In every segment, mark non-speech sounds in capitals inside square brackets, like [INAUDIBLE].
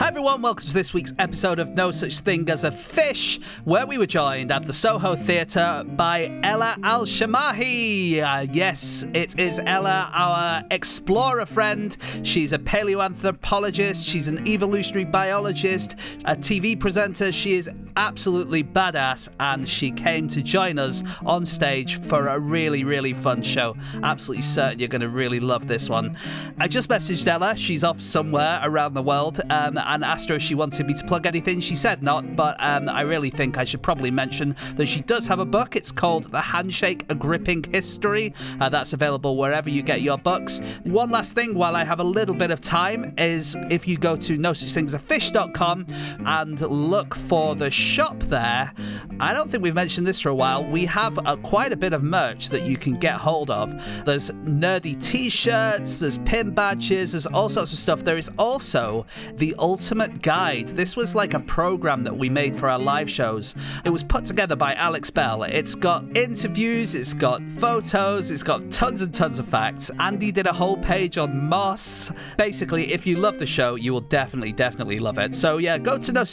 Hi everyone, welcome to this week's episode of No Such Thing as a Fish, where we were joined at the Soho Theatre by Ella Al Shamahi. Uh, yes, it is Ella, our explorer friend. She's a paleoanthropologist, she's an evolutionary biologist, a TV presenter. She is absolutely badass, and she came to join us on stage for a really, really fun show. Absolutely certain you're going to really love this one. I just messaged Ella, she's off somewhere around the world. Um, and asked her if she wanted me to plug anything. She said not, but um, I really think I should probably mention that she does have a book. It's called The Handshake A Gripping History. Uh, that's available wherever you get your books. One last thing while I have a little bit of time is if you go to no such thing as a fish.com and look for the shop there. I don't think we've mentioned this for a while. We have uh, quite a bit of merch that you can get hold of. There's nerdy t shirts, there's pin badges, there's all sorts of stuff. There is also the Ultimate Guide. This was like a program that we made for our live shows. It was put together by Alex Bell. It's got interviews, it's got photos, it's got tons and tons of facts. Andy did a whole page on moss. Basically, if you love the show, you will definitely, definitely love it. So yeah, go to no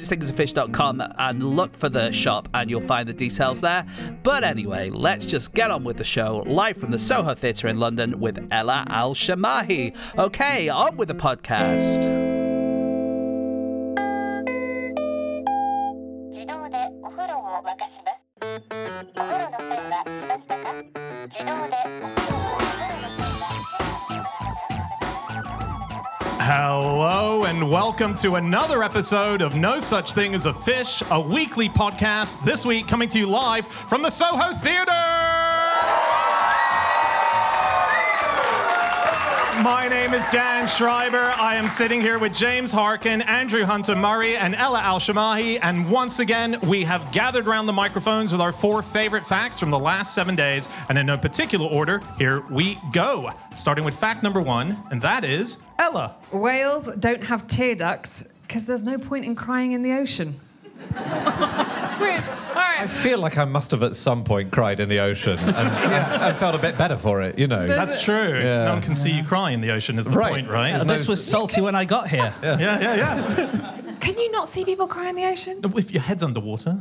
and look for the shop and you'll find the details there. But anyway, let's just get on with the show live from the Soho Theatre in London with Ella Al Shamahi. Okay, on with the podcast. 風呂を沸かします。お風呂の線は来ましたか自動でお風呂を夜の線は Hello and welcome to another episode of No Such Thing as a Fish, a weekly podcast. This week coming to you live from the Soho Theatre. My name is Dan Schreiber. I am sitting here with James Harkin, Andrew Hunter Murray, and Ella Al Shamahi. And once again, we have gathered around the microphones with our four favorite facts from the last seven days. And in no particular order, here we go. Starting with fact number one, and that is Ella. Whales don't have tear ducts because there's no point in crying in the ocean. Which, all I feel like I must have at some point cried in the ocean and, and, and felt a bit better for it, you know. That's true. Yeah. No one can see you cry in the ocean, is the Right. point, right? Uh, this was salty when I got here. [LAUGHS] yeah, yeah, yeah. Can you not see people cry in the ocean? If your head's underwater.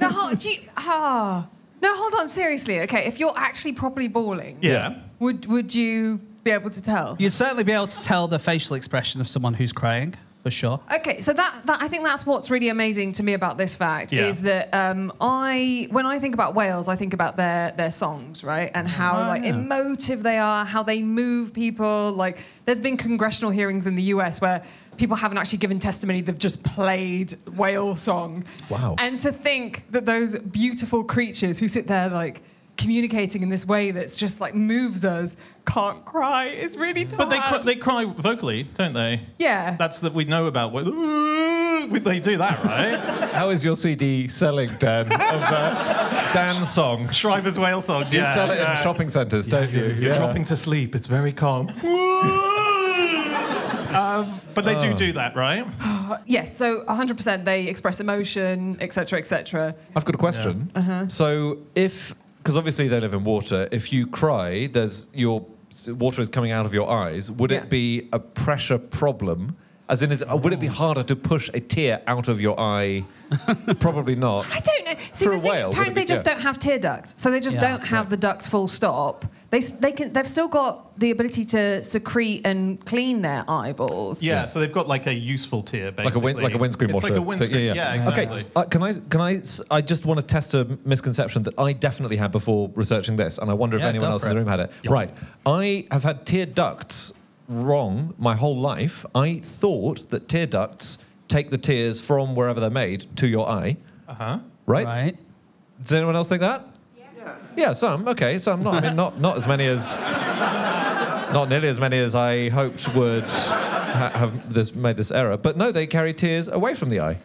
No, hold, do you, ah. no, hold on. Seriously, okay. If you're actually properly bawling, Yeah. would would you be able to tell? You'd certainly be able to tell the facial expression of someone who's crying, for sure. Okay, so that, that I think that's what's really amazing to me about this fact Yeah. is that um, I when I think about whales, I think about their their songs, right, and how Oh, like yeah. emotive they are, how they move people. Like, there's been congressional hearings in the U.S. where people haven't actually given testimony; they've just played whale song. Wow. And to think that those beautiful creatures who sit there like communicating in this way that's just like moves us can't cry It's really sad. But they cry, they cry vocally, don't they? yeah. That's that we know about. What, [LAUGHS] they do that, right? [LAUGHS] How is your CD selling, Dan? Of uh, Dan's song. Schreiber's whale song. You yeah, sell it yeah. in shopping centres, don't you? You're dropping to sleep. It's very calm. [LAUGHS] um, but they Oh. do do that, right? Yes, so 100% they express emotion, etc., etc. I've got a question. So if, because obviously they live in water, if you cry, there's your water is coming out of your eyes. Would Yeah. it be a pressure problem? As in, is, uh, would it be oh. harder to push a tear out of your eye? Probably not. [LAUGHS] I don't know. See, For the a thing, whale, apparently it they just yeah. don't have tear ducts, so they just Yeah, don't have the duct full stop. They, s- they can, they've still got the ability to secrete and clean their eyeballs. Yeah, so they've got like a useful tear, like a basically. win, like a windscreen it's washer. like a thing. windscreen. Yeah, exactly. Okay, uh, can I can I s- I just want to test a misconception that I definitely had before researching this, and I wonder if anyone else in the room had it. Right, I have had tear ducts wrong my whole life. I thought that tear ducts take the tears from wherever they're made to your eye. Uh huh. Right? Right? Does anyone else think that? Yeah. Some. Okay, some. Not. I mean, not not as many as. Not nearly as many as I hoped would ha- have this made this error, but no, they carry tears away from the eye,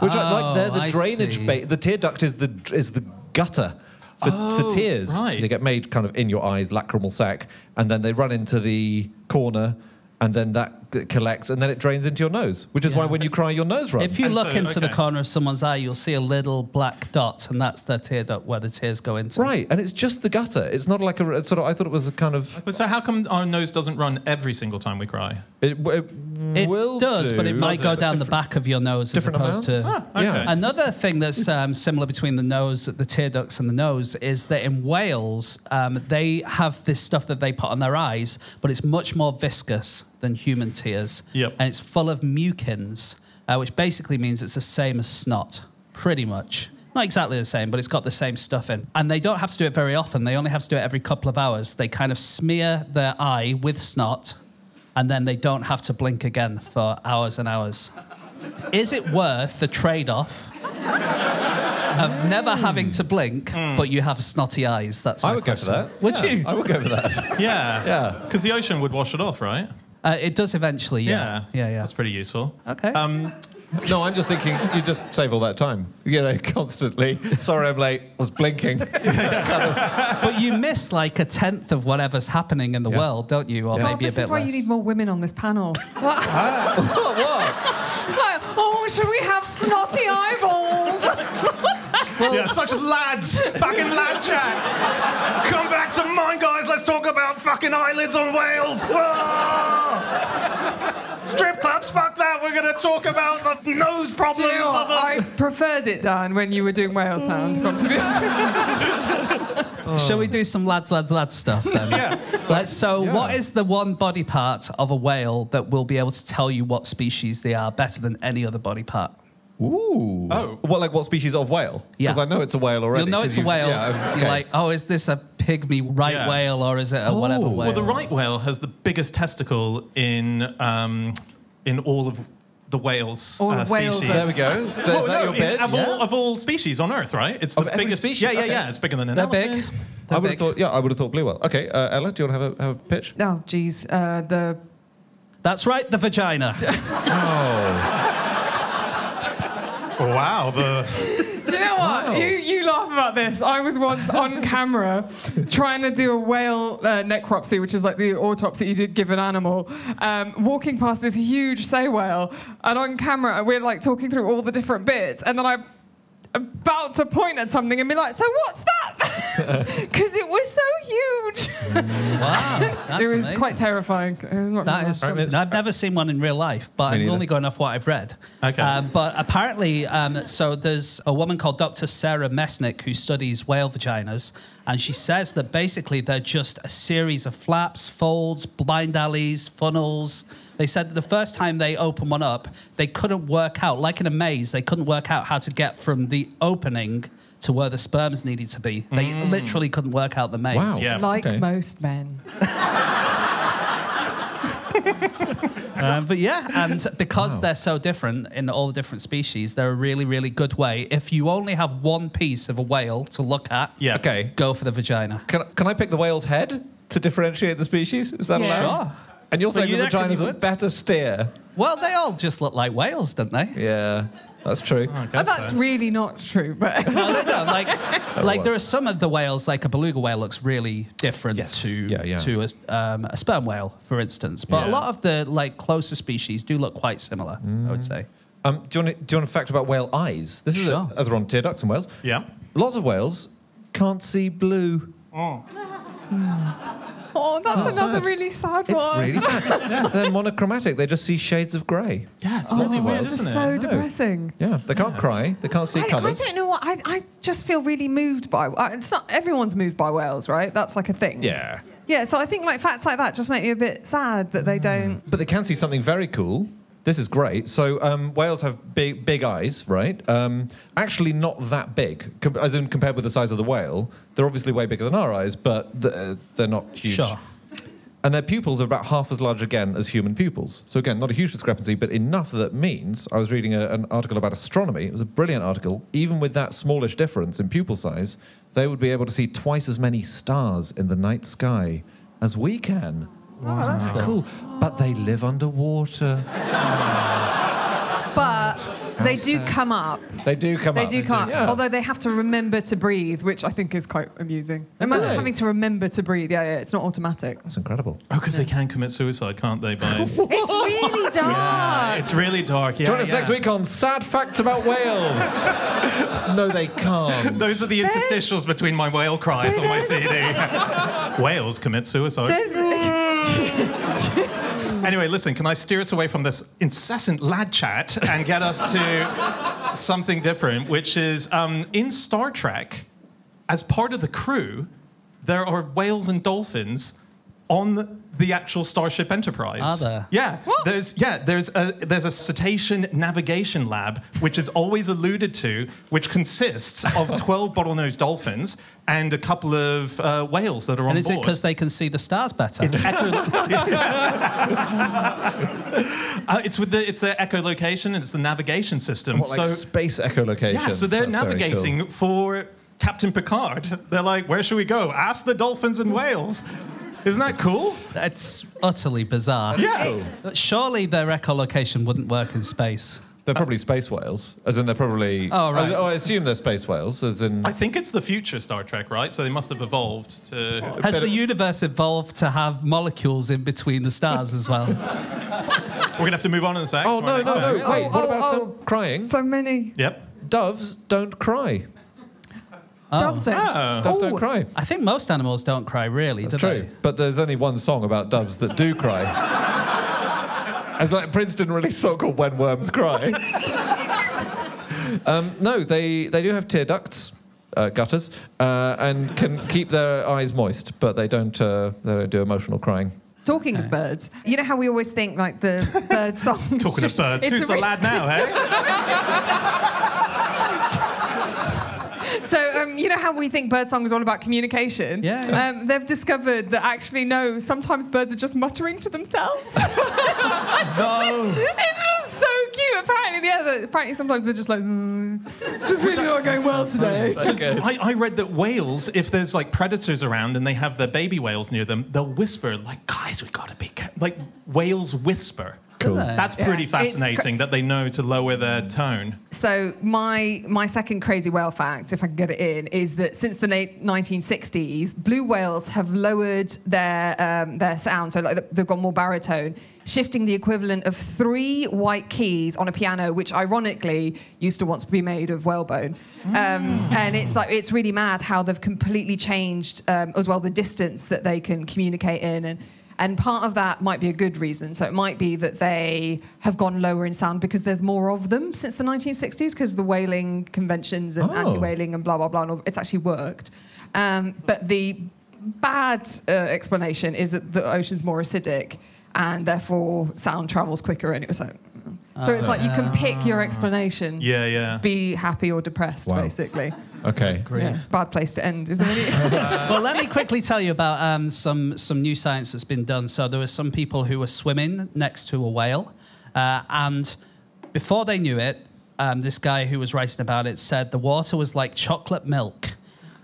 which I, like they're the Oh, I drainage. see. Ba- the tear duct is the is the gutter for, Oh, for tears. right. They get made kind of in your eyes, lacrimal sac, and then they run into the corner, and then that collects and then it drains into your nose, which is why when you cry, your nose runs. If you And look so- into the corner of someone's eye, you'll see a little black dot, and that's their tear duct where the tears go into. Right, and it's just the gutter. It's not like a it's sort of. I thought it was a kind of. But so how come our nose doesn't run every single time we cry? It, it, It will does, but it do. might Does go it? down the back of your nose as opposed amounts? to. Ah, okay. Yeah. Another thing that's um, similar between the nose, the tear ducts, and the nose is that in whales, um, they have this stuff that they put on their eyes, but it's much more viscous than human tears. Yep. And it's full of mucins, uh, which basically means it's the same as snot, pretty much. Not exactly the same, but it's got the same stuff in. And they don't have to do it very often. They only have to do it every couple of hours. They kind of smear their eye with snot, and then they don't have to blink again for hours and hours. Is it worth the trade off [LAUGHS] of never having to blink, but you have snotty eyes? That's my I would go for that. Would Yeah, you? I would go for that. [LAUGHS] Yeah. Yeah. Because the ocean would wash it off, right? Uh, it does eventually, yeah. Yeah, yeah. That's pretty useful. Okay. Um, no, I'm just thinking you just save all that time. You know, [LAUGHS] constantly. Sorry, I'm late. Was blinking. [LAUGHS] but you miss like a tenth of whatever's happening in the Yeah. world, don't you? Or Yeah. God, maybe a bit. this bit is why less. you need more women on this panel. [LAUGHS] What? what? What? Like, oh, should we have snotty eyeballs? Yeah, such lads. fucking lad chat. Come back to mine, guys. Let's talk about fucking eyelids on whales. Strip clubs, fuck that. We're going to talk about the nose Do problems you know of them. I preferred it, Dan, when you were doing whale sound contribution. [LAUGHS] Shall we do some lads, lads, lads stuff then? Yeah. Let's, so, Yeah. what is the one body part of a whale that will be able to tell you what species they are better than any other body part? Ooh. Oh. What, like what species of whale? Yeah. Because I know it's a whale already. You'll know 'cause it's a whale. Yeah, I've- You're like, oh, is this a pygmy right Yeah. whale or is it a whatever Oh. whale? Well, the right whale has the biggest testicle in um, in all of the whales All uh, of whales species. There we go. There's Well, that no, your bit? of, all, of all species on Earth, right? It's the Of every biggest species? Yeah, yeah, Okay. yeah. It's bigger than an They're big. They're I would big. have thought. Yeah, I would have thought blue whale. Okay, uh, Ella, do you want to have a, have a pitch? oh, geez. Uh, the That's right, the vagina. [LAUGHS] [LAUGHS] Wow, the Do you know what? Wow. You, you laugh about this. I was once on [LAUGHS] camera trying to do a whale uh, necropsy, which is like the autopsy you did give an animal, um, walking past this huge sei whale. And on camera, we're like talking through all the different bits. And then I'm about to point at something and be like, so what's that? [LAUGHS] Because it was so huge. Wow, that's it was amazing. quite terrifying. It was not That gonna is lie. Right, it's- I've never seen one in real life, but Me I'm neither. only going off what I've read. Okay. Um, but apparently, um, so there's a woman called Dr. Sarah Mesnick who studies whale vaginas, and she says that basically they're just a series of flaps, folds, blind alleys, funnels. They said that the first time they opened one up, they couldn't work out, like in a maze, they couldn't work out how to get from the opening to where the sperms needed to be. They literally couldn't work out the maze. Wow. yeah. Like Okay. most men. [LAUGHS] Um, but yeah, and because they're so different in all the different species, they're a really, really good way. If you only have one piece of a whale to look at, Yeah. Okay. go for the vagina. Can, can I pick the whale's head to differentiate the species? Is that Yeah. allowed? Sure. And you're But saying you the reckon vagina's you a would? better steer? Well, they all just look like whales, don't they? Yeah, that's true. I And that's so. really not true, but. [LAUGHS] No, they don't. Like, [LAUGHS] like there are some of the whales, like a beluga whale, looks really different Yes. to Yeah, yeah. to a, um, a sperm whale, for instance. But a lot of the like closer species do look quite similar. I would say. Um, do, you want to, do you want a fact about whale eyes? This is Sure. a, as we're on tear ducts and whales. Yeah. Lots of whales can't see blue. Oh, [LAUGHS] Oh, that's That's another sad. really sad It's one. really sad. [LAUGHS] They're monochromatic. They just see shades of grey. Yeah, it's Oh, really weird, this isn't it? so No. depressing. Yeah, they can't cry. They can't see I, I don't know what I, I just feel really moved by. It's not everyone's moved by whales, right? That's like a thing. Yeah. Yeah. So I think like facts like that just make me a bit sad that they mm. don't. But they can see something very cool. This is great. So um, whales have big, big eyes, right? Um, actually, not that big, as in compared with the size of the whale. They're obviously way bigger than our eyes, but th- uh, they're not huge. Sure. And their pupils are about half as large again as human pupils. So again, not a huge discrepancy, but enough that means I was reading a, an article about astronomy. It was a brilliant article. Even with that smallish difference in pupil size, they would be able to see twice as many stars in the night sky as we can. Oh, that's Cool. But they live underwater. but they do come up. They do come up. They up. do come up. Yeah. Although they have to remember to breathe, which I think is quite amusing. Imagine having to remember to breathe. Yeah, yeah, it's not automatic. That's incredible. Oh, because they can commit suicide, can't they? By [LAUGHS] It's really [LAUGHS] dark. it's really dark. Yeah, Join us yeah. next week on Sad Facts About Whales. [LAUGHS] no, they can't. Those are the interstitials between my whale cries So on my CD. Whales commit suicide. [LAUGHS] Anyway, listen, can I steer us away from this incessant lad chat and get us to something different, which is um, in Star Trek, as part of the crew, there are whales and dolphins on the actual Starship Enterprise. Are there? Yeah. There's yeah, there's a there's a cetacean navigation lab which is always alluded to, which consists of [LAUGHS] 12 bottlenose dolphins and a couple of uh, whales that are on And is it because they can see the stars better? It's echo. [LAUGHS] uh, it's with the it's the echolocation and it's the navigation system. What, like so space echolocation? yeah, so they're That's very cool. navigating for Captain Picard. They're like, where should we go? Ask the dolphins and whales. Isn't that cool? It's utterly bizarre. Yeah. Surely their echolocation wouldn't work in space. They're probably space whales, as in they're probably. Oh, right. I, oh, I assume they're space whales, as in. I think it's the future Star Trek, right? So they must have evolved to. Has the universe evolved to have molecules in between the stars as well? [LAUGHS] We're gonna have to move on in a sec. oh to no, no, no! fact. Oh, Wait, what oh, about oh. um, crying? so many Yep. Doves don't cry. Doves don't. Oh. Doves Oh. don't cry. I think most animals don't cry, really. That's do true. They? But there's only one song about doves that do cry. [LAUGHS] As like Princeton released a song called "When Worms Cry." [LAUGHS] um, no, they they do have tear ducts, uh, gutters, uh, and can keep their eyes moist, but they don't uh, they don't do emotional crying. Talking of birds, you know how we always think like the [LAUGHS] bird song. Talking of birds, who's a the lad now, hey? So um, you know how we think bird song is all about communication? Yeah, yeah. Um, they've discovered that actually no, sometimes birds are just muttering to themselves. [LAUGHS] No. it's just so cute. Apparently, yeah. that- Apparently, sometimes they're just like, "Mm, it's just really not going well today. I, I read that whales, if there's like predators around and they have their baby whales near them, they'll whisper like, "Guys, we gotta be careful." Like whales whisper. Cool. That's pretty Yeah, it's fascinating that they know to lower their tone. So my my second crazy whale fact, if I can get it in, is that since the late 1960s, blue whales have lowered their um, their sound, so like they've got more baritone, shifting the equivalent of three white keys on a piano, which ironically used to once be made of whalebone. Um, and it's like it's really mad how they've completely changed um, as well the distance that they can communicate in and. And part of that might be a good reason. So it might be that they have gone lower in sound because there's more of them since the 1960s, because the whaling conventions and Oh. anti-whaling and blah blah blah. And all, it's actually worked. Um, but the bad uh, explanation is that the ocean's more acidic, and therefore sound travels quicker. Was like, so it's like you can pick your explanation. Yeah, yeah. Be happy or depressed, Wow. basically. Okay. Yeah, bad place to end. Is there any? well, let me quickly tell you about um, some some new science that's been done. So there were some people who were swimming next to a whale, uh, and before they knew it, um, this guy who was writing about it said the water was like chocolate milk.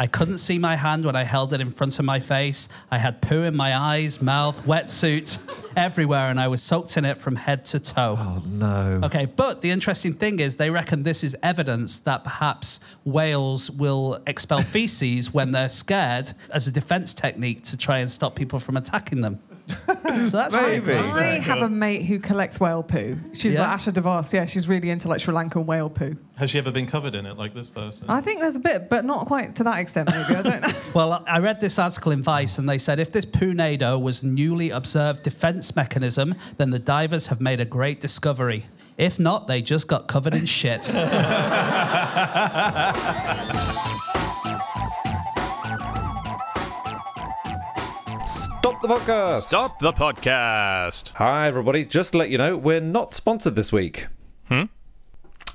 I couldn't see my hand when I held it in front of my face. I had poo in my eyes, mouth, wetsuit, everywhere, and I was soaked in it from head to toe. Oh no. Okay, but the interesting thing is they reckon this is evidence that perhaps whales will expel [LAUGHS] feces when they're scared as a defense technique to try and stop people from attacking them. [LAUGHS] so that's Maybe. pretty cool. I have a mate who collects whale poo. She's Yeah? like Asha de Vos. Yeah, she's really into like Sri Lankan whale poo. Has she ever been covered in it like this person? I think there's a bit, but not quite to that extent. Maybe I don't know. [LAUGHS] Well, I read this article in Vice, and they said if this punado was newly observed defense mechanism, then the divers have made a great discovery. If not, they just got covered in shit. [LAUGHS] Stop the podcast. Stop the podcast. Hi, everybody. Just to let you know, we're not sponsored this week. Hmm?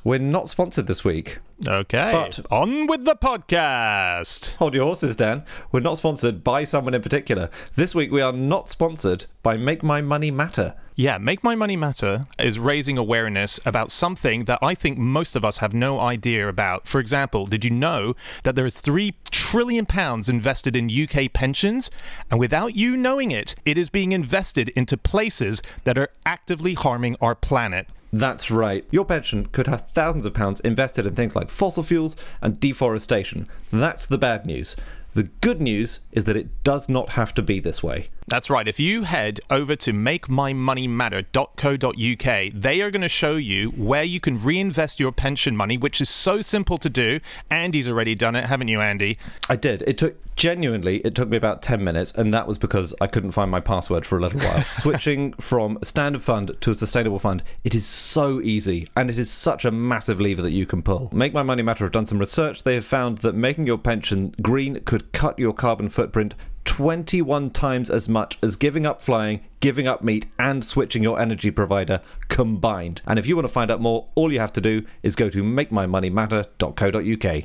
We're not sponsored this week. Okay. But- on with the podcast. Hold your horses, Dan. We're not sponsored by someone in particular. This week, we are not sponsored by Make My Money Matter. Yeah, Make My Money Matter is raising awareness about something that I think most of us have no idea about. For example, did you know that there is 3 trillion pounds invested in UK pensions and without you knowing it, it is being invested into places that are actively harming our planet. That's right. Your pension could have thousands of pounds invested in things like fossil fuels and deforestation. That's the bad news. The good news is that it does not have to be this way. That's right. If you head over to makemymoneymatter.co.uk, they are going to show you where you can reinvest your pension money, which is so simple to do. Andy's already done it, haven't you, Andy? I did. It took genuinely, it took me about 10 minutes, and that was because I couldn't find my password for a little while. [LAUGHS] Switching from a standard fund to a sustainable fund, it is so easy, and it is such a massive lever that you can pull. Make My Money Matter have done some research. They have found that making your pension green could cut your carbon footprint 21 times as much as giving up flying, giving up meat, and switching your energy provider combined. And if you want to find out more, all you have to do is go to makemymoneymatter.co.uk.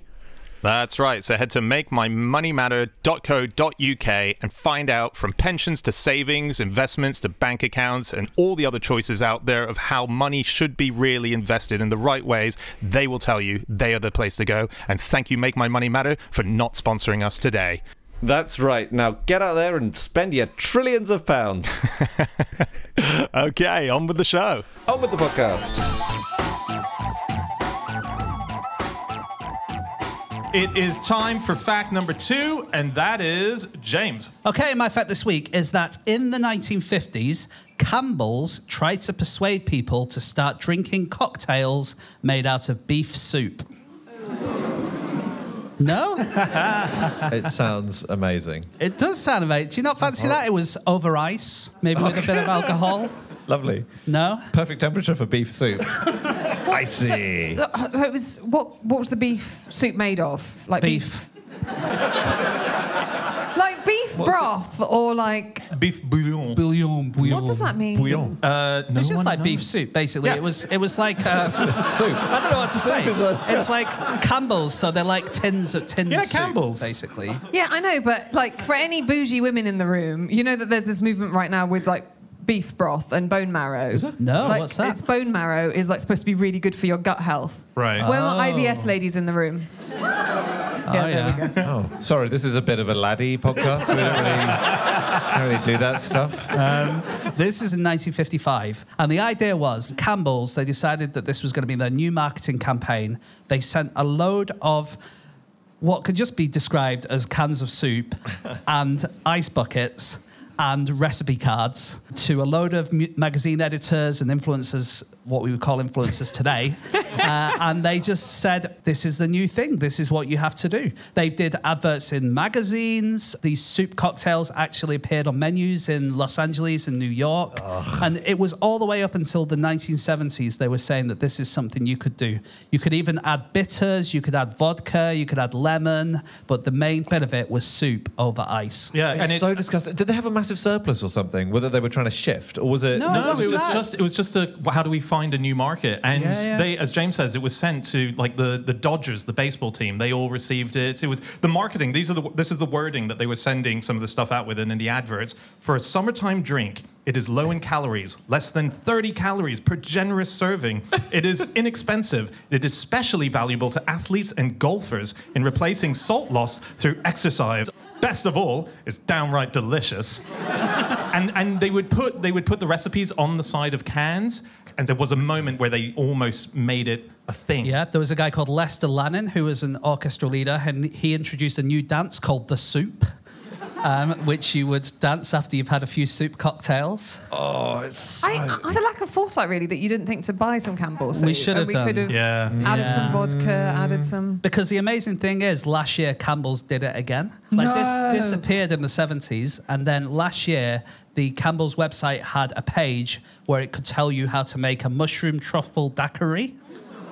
That's right. So head to makemymoneymatter.co.uk and find out from pensions to savings, investments to bank accounts, and all the other choices out there of how money should be really invested in the right ways. They will tell you they are the place to go. And thank you, Make My Money Matter, for not sponsoring us today. That's right. Now get out there and spend your trillions of pounds. [LAUGHS] Okay, on with the show. On with the podcast. It is time for fact number two, and that is James. Okay, my fact this week is that in the 1950s, Campbell's tried to persuade people to start drinking cocktails made out of beef soup. No? [LAUGHS] It sounds amazing. It does sound amazing. Do you not fancy that? It was over ice, maybe with a bit of alcohol. [LAUGHS] Lovely. No? Perfect temperature for beef soup. [LAUGHS] I see. Uh, uh, so it was what? What was the beef soup made of? Like Beef. Like beef broth, or like Beef bouillon. Bouillon, bouillon. what does that mean? Bouillon. Uh, no It's just like knows. beef soup, basically. Yeah. It was. It was like uh, [LAUGHS] Soup. I don't know what to say. It's like Campbell's, so they're like tins of tins. Yeah, soup, Campbell's. basically. Yeah, I know, but like for any bougie women in the room, you know that there's this movement right now with like beef broth and bone marrow. Is there? No, like, what's that? It's bone marrow is like supposed to be really good for your gut health. Right. Where oh. are my IBS ladies in the room? [LAUGHS] Oh there yeah. Oh, sorry. This is a bit of a laddie podcast. So we don't really, don't really do that stuff. Um, this is in 1955, and the idea was Campbell's. They decided that this was going to be their new marketing campaign. They sent a load of what could just be described as cans of soup [LAUGHS] and ice buckets and recipe cards to a load of mu- magazine editors and influencers, what we would call influencers today. [LAUGHS] uh, and they just said, This is the new thing. This is what you have to do. They did adverts in magazines. These soup cocktails actually appeared on menus in Los Angeles and New York. And it was all the way up until the 1970s. They were saying that this is something you could do. You could even add bitters, you could add vodka, you could add lemon, but the main bit of it was soup over ice. Yeah, It's and it's so disgusting. Did they have a massive surplus or something? Whether they were trying to shift, or was it? No, No, wasn't it was that. just it was just a how do we find a new market? And Yeah, yeah. they, as James says, it was sent to like the the Dodgers, the baseball team. They all received it. It was the marketing. These are the this is the wording that they were sending some of the stuff out with, and in the adverts for a summertime drink. It is low in calories, less than 30 calories per generous serving. [LAUGHS] It is inexpensive. It is especially valuable to athletes and golfers in replacing salt loss through exercise. Best of all, it's downright delicious. [LAUGHS] And and they would put they would put the recipes on the side of cans and there was a moment where they almost made it a thing. Yeah, there was a guy called Lester Lanin who was an orchestra leader, and he introduced a new dance called the soup, um, which you would dance after you've had a few soup cocktails. Oh, it's so. I, it's a lack of foresight, really, that you didn't think to buy some Campbell's. We should and have we done. could have yeah added Yeah. some vodka, added some. Because the amazing thing is, last year Campbell's did it again. Like No. this disappeared in the 70s, and then last year the Campbell's website had a page where it could tell you how to make a mushroom truffle daiquiri,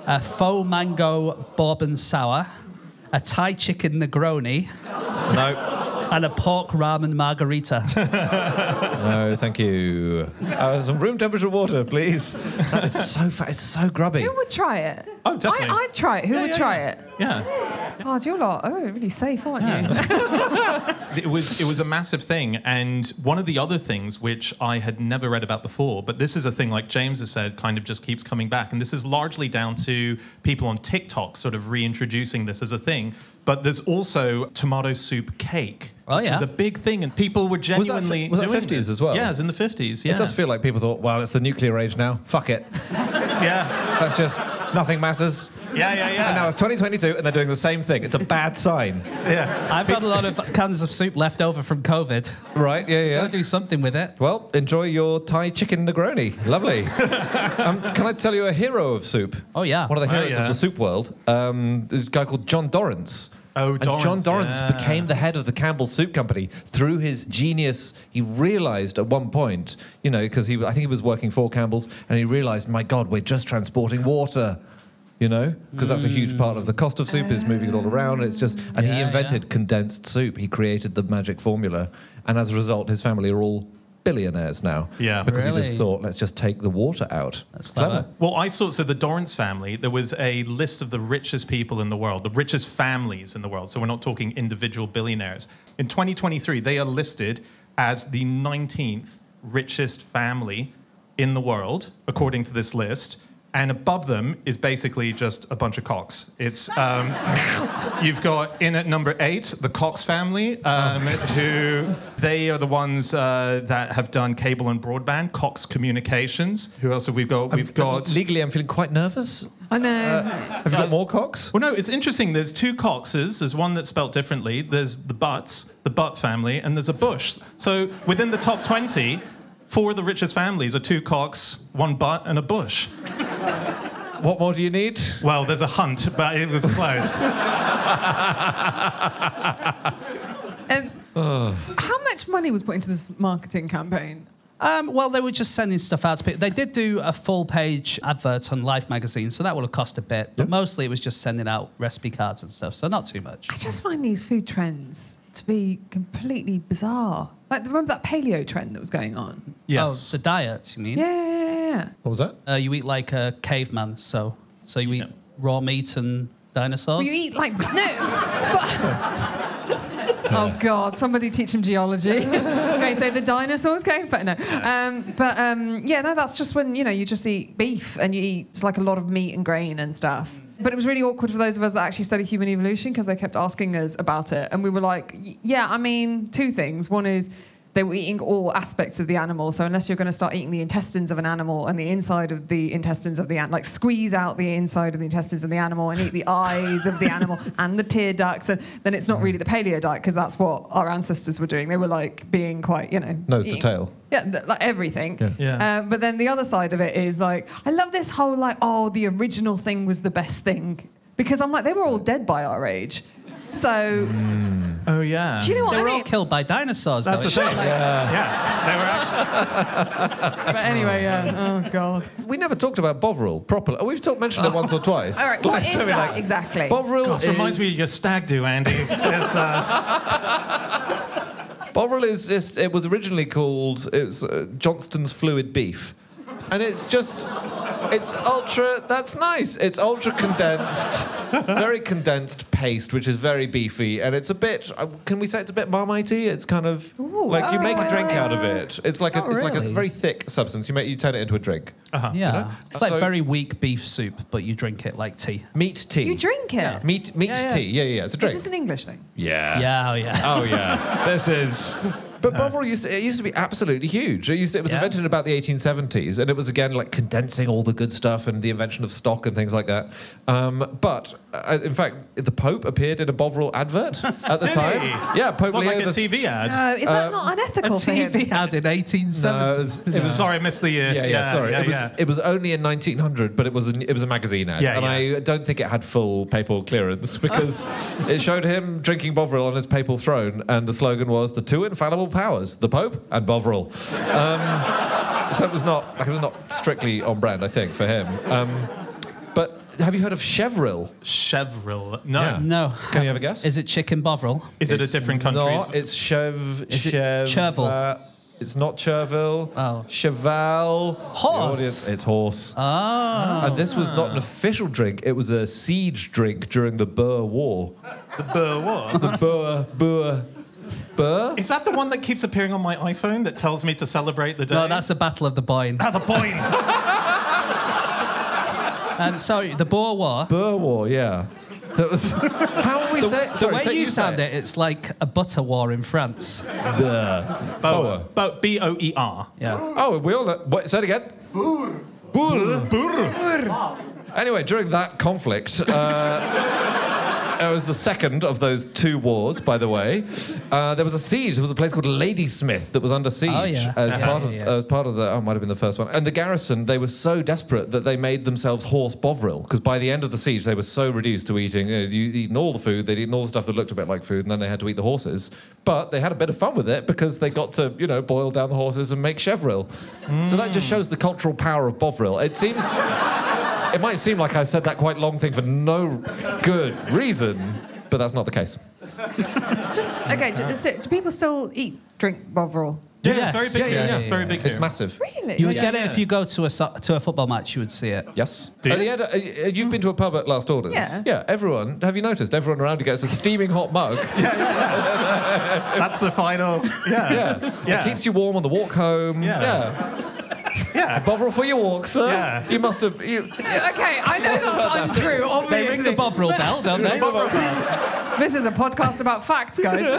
a faux mango bourbon sour, a Thai chicken Negroni, no, and a pork ramen margarita. [LAUGHS] no, thank you. Uh, some room temperature water, please. That is so fat. It's so grubby. Who would try it? Oh, definitely. I, I'd try it. Who Yeah, would yeah, try yeah. it? yeah God, you're lot. Oh, really safe, aren't you? [LAUGHS] it was it was a massive thing and one of the other things which i had never read about before but this is a thing like james has said kind of just keeps coming back and this is largely down to people on tiktok sort of reintroducing this as a thing but there's also tomato soup cake Oh, which yeah. is a big thing and people were that genuinely fi- was that doing 50s this. as well? yeah it was in the 50s yeah It does feel like people thought, well, it's the nuclear age now. Fuck it. [LAUGHS] Yeah, That's just nothing matters. yeah, yeah, yeah. And now it's 2022 and they're doing the same thing. It's a bad sign. [LAUGHS] yeah. I've got a lot of cans of soup left over from COVID. Right, yeah, yeah. Gotta do something with it. Well, enjoy your Thai chicken Negroni. Lovely. [LAUGHS] um, can I tell you a hero of soup? Oh, yeah. One of the Oh, heroes yeah. of the soup world. Um, there's a guy called John Dorrance. Oh, And John Dorrance, Dorrance yeah. became the head of the Campbell Soup Company through his genius. He realized at one point, you know, because he, I think he was working for Campbell's, and he realized, my God, we're just transporting water. You know, because that's a huge part of the cost of soup is moving it all around. It's just, and he Yeah, invented condensed soup. He created the magic formula, and as a result, his family are all billionaires now. Yeah. because he just thought, let's just take the water out. That's clever. Well, I saw so the Dorrance family. There was a list of the richest people in the world, the richest families in the world. So we're not talking individual billionaires. In 2023, they are listed as the 19th richest family in the world, according to this list. And above them is basically just a bunch of cocks. It's um, [LAUGHS] you've got in at number eight the Cox family, um, [LAUGHS] who they are the ones uh, that have done cable and broadband. Cox Communications. Who else have we got? We've got legally. I'm feeling quite nervous. I know. Have you got more cocks? Well, no, it's interesting. There's two Coxes. There's one that's spelt differently. There's the Butts, the Butt family, and there's a Bush. So within the top 20, four of the richest families are two Cox, one Butt, and a Bush. What more do you need? Well, there's a Hunt, but it was close. [LAUGHS] Um, how much money was put into this marketing campaign? Um, well, they were just sending stuff out to people. They did do a full page advert on Life magazine, so that would have cost a bit. But mostly it was just sending out recipe cards and stuff, so not too much. I just find these food trends to be completely bizarre. Like, remember that paleo trend that was going on? Yes. Oh, the diet, you mean? Yeah, yeah, yeah, yeah. What was that? Uh, you eat like a caveman, so so you eat raw meat and dinosaurs. Well, you eat like [LAUGHS] no. But, [LAUGHS] oh God! Somebody teach him geology. [LAUGHS] okay, so the dinosaurs came, but no. Um, but um, yeah, no, that's just when you know you just eat beef and you eat like a lot of meat and grain and stuff. But it was really awkward for those of us that actually study human evolution because they kept asking us about it, and we were like, yeah, I mean, two things. One is they were eating all aspects of the animal. So unless you're going to start eating the intestines of an animal and the inside of the intestines of the animal, like squeeze out the inside of the intestines of the animal and eat the eyes of the animal [LAUGHS] and the tear ducts, and then it's not really the paleo diet because that's what our ancestors were doing. They were like being quite, you know, Nose to eating- tail. Yeah, th- like everything. Yeah. Yeah. Um, but then the other side of it is like, I love this whole like, oh, the original thing was the best thing because I'm like, they were all dead by our age. So Oh, yeah. do you know what they I were mean? all killed by dinosaurs. That's though. the It's thing. not Yeah. like- They were actually. But anyway, yeah. Oh God. We never talked about Bovril properly. Oh, We've talked, mentioned it once or twice. All right. What Like, is that like, exactly? Bovril God, is, reminds me of your stag do, Andy. It's, uh, [LAUGHS] Bovril is, is it was originally called it's uh, Johnston's fluid beef, and it's just it's ultra. That's nice. It's ultra condensed, [LAUGHS] very condensed paste, which is very beefy, and it's a bit. Uh, can we say it's a bit marmitey? It's kind of Ooh, like you make a oh, drink out of it. It's like a, Oh, it's like a really? very thick substance. You make you turn it into a drink. Yeah, it's like So- very weak beef soup, but you drink it like tea. Meat tea. You drink it. Meat meat Yeah, yeah. tea. Yeah, yeah, yeah. It's a Is drink. this an English thing? yeah. Yeah, oh yeah. Oh yeah, this is. But Bovril used to, it used to be absolutely huge. It used to, it was Yeah. invented in about the 1870s, and it was again like condensing all the good stuff and the invention of stock and things like that. Um, but uh, in fact, the Pope appeared in a Bovril advert [LAUGHS] at the time. he? Yeah, Pope what, Leo like a the- TV ad? No, is that not A unethical for him? TV ad in 1870. No, it was- [LAUGHS] it was- Sorry, I missed the year. yeah, yeah, sorry. Yeah, it was yeah. it was only in 1900, but it was a, it was a magazine ad, Yeah, and yeah. I don't think it had full papal clearance [LAUGHS] because it showed him drinking Bovril on his papal throne, and the slogan was "the two infallible powers: the Pope and Bovril." Um, so it was not it was not strictly on brand, I think, for him. Um, but have you heard of Chevril? Chevril. No. Yeah. no. Can you have a guess? Is it chicken bovril? Is it a different country? Not, it's Chev. Is it Chev, Chervil? uh, it's not Chervil. Oh. Cheval. Horse. Audience- It's horse. Oh. And this was not an official drink, it was a siege drink during the Boer War. the Boer War. The Boer, Boer, Boer? Is that the one that keeps appearing on my iPhone that tells me to celebrate the day? No, that's the Battle of the Boyne. Ah, the point. [LAUGHS] Um, sorry, the Boer War. Boer War, yeah. That was, [LAUGHS] how would we say The Sorry, way say- you say sound it, it's like a butter war in France. Boer. Boer. Bo- B O E R. Yeah. Oh, we all know. What, say it again. Boer. Boerr anyway, during that conflict, uh, [LAUGHS] it was the second of those two wars, by the way. Uh, there was a siege. There was a place called Ladysmith that was under siege Oh, yeah. as Yeah, part yeah, of as part of the. Oh, it might have been the first one. And the garrison, they were so desperate that they made themselves horse bovril because by the end of the siege, they were so reduced to eating. You know, you'd eaten all the food, they'd eaten all the stuff that looked a bit like food, and then they had to eat the horses. But they had a bit of fun with it because they got to, you know, boil down the horses and make chevril. So that just shows the cultural power of bovril. It seems. It might seem like I said that quite long thing for no good reason, but that's not the case. Just okay. Just, do people still eat drink Bovril? Yeah, Yes. it's very big Yeah, here. yeah, it's very big It's here. massive. Really? You would Yeah, get it if you go to a to a football match. You would see it. Yes. Do you? At the end, uh, uh, you've been to a pub at Last Orders. Yeah. Yeah. Everyone. Have you noticed? Everyone around you gets a steaming hot mug. [LAUGHS] yeah, [LAUGHS] That's the final. Yeah. Yeah. Yeah. It keeps you warm on the walk home. Yeah. Yeah. Yeah. Bovril for your walk, sir. Yeah. You must have. You, Okay, I know that's untrue. Obviously, They ring the Bovril bell, don't they? This is a podcast about facts, guys. [LAUGHS]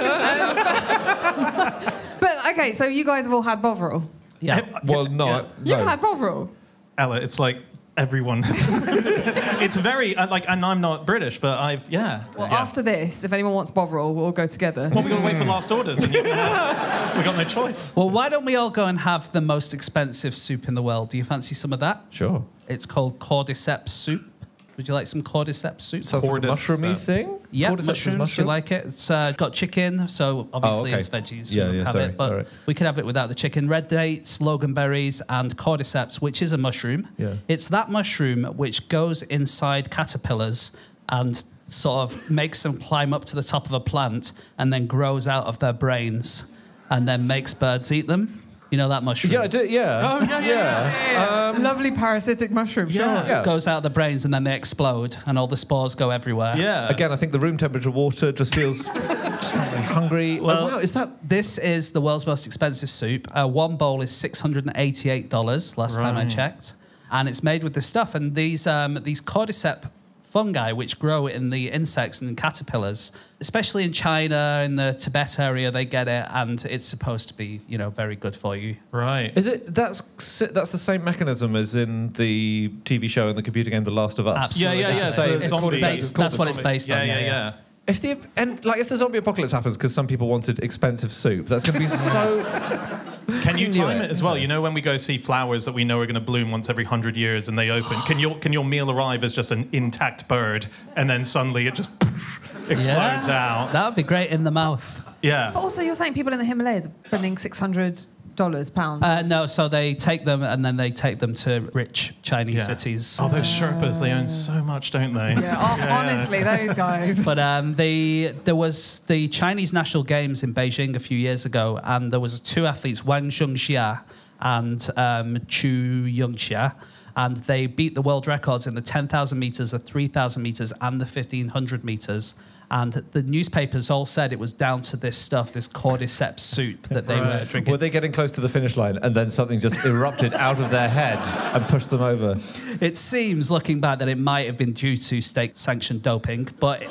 Um, [LAUGHS] but okay, so you guys have all had Bovril. Yeah. well, no. You've no. had Bovril. Ella, it's like everyone. [LAUGHS] it's very uh, like, and I'm not British, but I've yeah. Well, yeah. after this, if anyone wants Bovril, we'll all go together. Well, we got to wait for last orders, and you can have, we got no choice. Well, why don't we all go and have the most expensive soup in the world? Do you fancy some of that? Sure. It's called cordyceps soup. Would you like some cordyceps soup? Sounds like a Cordyceps. mushroomy thing. Yeah, Cordyceps is mushrooms. mushroom? You like it? It's uh, got chicken, so obviously okay. it's veggies. Yeah, we yeah, have sorry. It, but All right. we could have it without the chicken. Red dates, loganberries, and cordyceps, which is a mushroom. Yeah. It's that mushroom which goes inside caterpillars and sort of makes them climb up to the top of a plant and then grows out of their brains and then makes birds eat them. You know that mushroom? Yeah, I do. Yeah. Oh yeah, yeah. Lovely parasitic mushroom. Sure. Yeah. Yeah. Goes out of the brains and then they explode and all the spores go everywhere. Yeah. Again, I think the room temperature water just feels just not very hungry. Well, oh, wow, is that This is the world's most expensive soup. Uh, one bowl is six hundred and eighty-eight dollars. Last time I checked, and it's made with this stuff. And these um, these cordyceps fungi, which grow in the insects and caterpillars, especially in China, in the Tibet area, they get it, and it's supposed to be, you know, very good for you. Right. Is it that's that's the same mechanism as in the TV show and the computer game The Last of Us? Absolutely. Yeah, yeah, yeah. It's so the it's zombie- zombie- based- that's what it's based yeah, on, Yeah, yeah, yeah, yeah. If the and like if the zombie apocalypse happens because some people wanted expensive soup, that's going to be [LAUGHS] so. Can you Fucking knew time it. it as well? You know when we go see flowers that we know are going to bloom once every hundred years and they open. [GASPS] Can your can your meal arrive as just an intact bird and then suddenly it just [LAUGHS] explodes out? That would be great in the mouth. Yeah. But also, you're saying people in the Himalayas are spending six hundred dollars pounds. Uh, no, so they take them and then they take them to rich Chinese Yeah. cities. Oh, those Sherpas, they own so much, don't they? yeah, oh, honestly, those guys. But um, the there was the Chinese national games in Beijing a few years ago, and there was two athletes, Wang Junxia and um, Qu Yunxia, and they beat the world records in the 10,000 meters, the 3,000 meters, and the 1,500 meters. And the newspapers all said it was down to this stuff, this cordyceps soup that they were drinking. Were they getting close to the finish line and then something just erupted out of their head and pushed them over? It seems, looking back, that it might have been due to state-sanctioned doping, but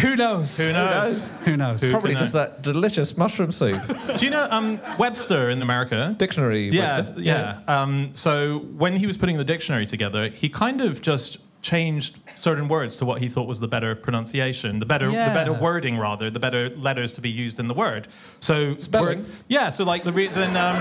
who knows? Who knows? Who knows? Who Probably can just that delicious mushroom soup. Do you know um, Webster in America? Dictionary. Yeah, Webster. yeah. Um, so when he was putting the dictionary together, he kind of just changed certain words to what he thought was the better pronunciation, the better, Yeah. the better wording rather, the better letters to be used in the word. So Spelling? word- yeah. So like the reason. Um,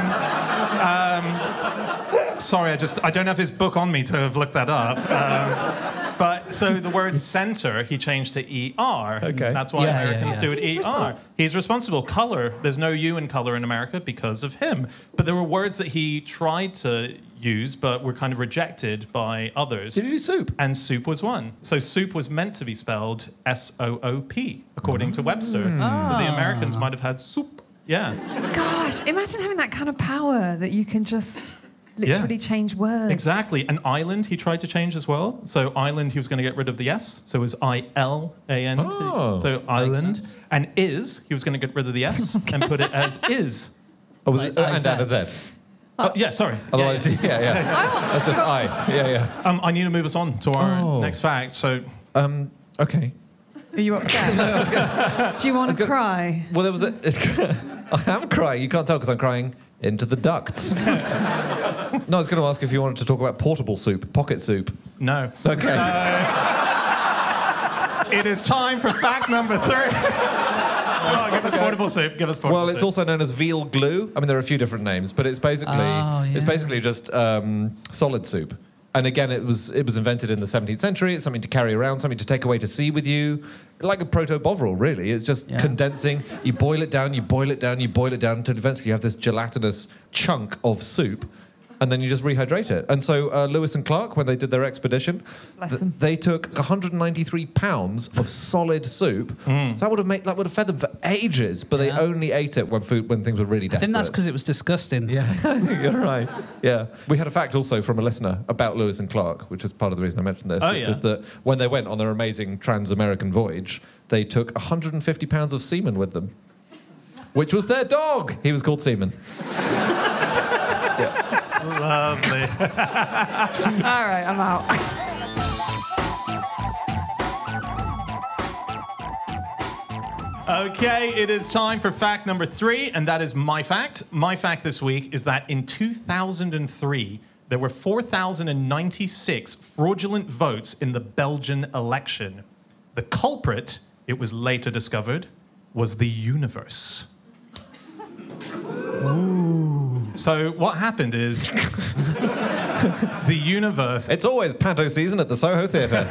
um, sorry, I just I don't have his book on me to have looked that up. Um, but so the word center he changed to er. Okay. That's why Yeah, yeah, Americans yeah. do it He's er. responsible. He's responsible. Color. There's no U in color in America because of him. But there were words that he tried to use, but were kind of rejected by others. Did he do soup? And soup was one. So soup was meant to be spelled S O O P, according to Webster. So the Americans might have had soup. Yeah. Gosh, imagine having that kind of power that you can just literally change words. Exactly. And island he tried to change as well. So island he was going to get rid of the S. So it was I L A N T. Oh, So island. And is he was going to get rid of the S [LAUGHS] and put it as is. Oh, was it, Like and IZ. add a Z. Oh, yeah, sorry. Otherwise, yeah, yeah. [LAUGHS] That's just I. Yeah, yeah. Um, I need to move us on to our Oh. next fact. So, Um, okay. Are you upset? [LAUGHS] Do you want to gonna- cry? Well, there was a. It's, I am crying. You can't tell because I'm crying into the ducts. [LAUGHS] No, I was going to ask if you wanted to talk about portable soup, pocket soup. No. Okay. [LAUGHS] It is time for fact number three. [LAUGHS] oh, give us portable soup. Give us portable soup. Well, it's soup. also known as veal glue. I mean, there are a few different names, but it's basically Oh, it's basically just um, solid soup. And again, it was it was invented in the 17th century. It's something to carry around, something to take away to sea with you, like a proto bovril. Really, it's just Yeah. condensing. You boil it down, you boil it down, you boil it down until eventually you have this gelatinous chunk of soup. And then you just rehydrate it. And so uh, Lewis and Clark, when they did their expedition, th- they took 193 pounds of solid soup. So that would have made that would have fed them for ages. But they only ate it when food when things were really desperate. I desperate. think that's because it was disgusting. Yeah, I [LAUGHS] think you're right. Yeah, we had a fact also from a listener about Lewis and Clark, which is part of the reason I mentioned this. Oh, which yeah. is that when they went on their amazing trans-American voyage, they took 150 pounds of semen with them, which was their dog. He was called Seaman. [LAUGHS] Lovely. [LAUGHS] All right, I'm out. Okay, it is time for fact number three, and that is my fact. My fact this week is that in 2003, there were 4,096 fraudulent votes in the Belgian election. The culprit, it was later discovered, was the universe. So what happened is [LAUGHS] the universe It's always panto season at the Soho Theatre. [LAUGHS]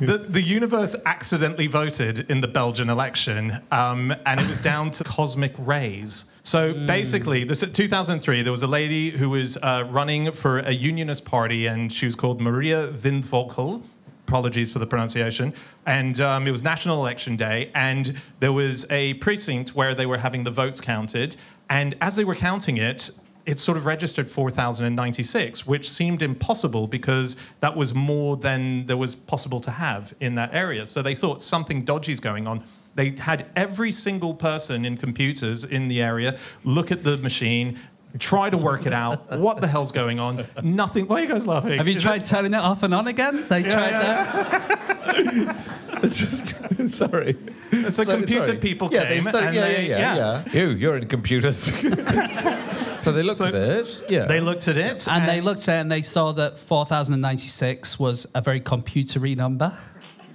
the, the universe accidentally voted in the Belgian election, um, and it was down to cosmic rays. So basically, this at 2003, there was a lady who was uh, running for a unionist party, and she was called Maria Windvogel. Apologies for the pronunciation. And um, it was National Election Day, and there was a precinct where they were having the votes counted. And as they were counting it, it sort of registered 4,096, which seemed impossible because that was more than there was possible to have in that area. So they thought something dodgy is going on. They had every single person in computers in the area look at the machine, try to work it out. What the hell's going on? Nothing. Why are you guys laughing? Have you Is tried it- turning it off and on again? They tried that. [LAUGHS] it's just [LAUGHS] sorry. So So- computer sorry. people yeah, came They studied, and yeah, they- yeah, yeah, yeah, You, you're in computers. [LAUGHS] so they looked So at it. Yeah. They looked at it And they looked at it and they saw that 4,096 was a very computery number,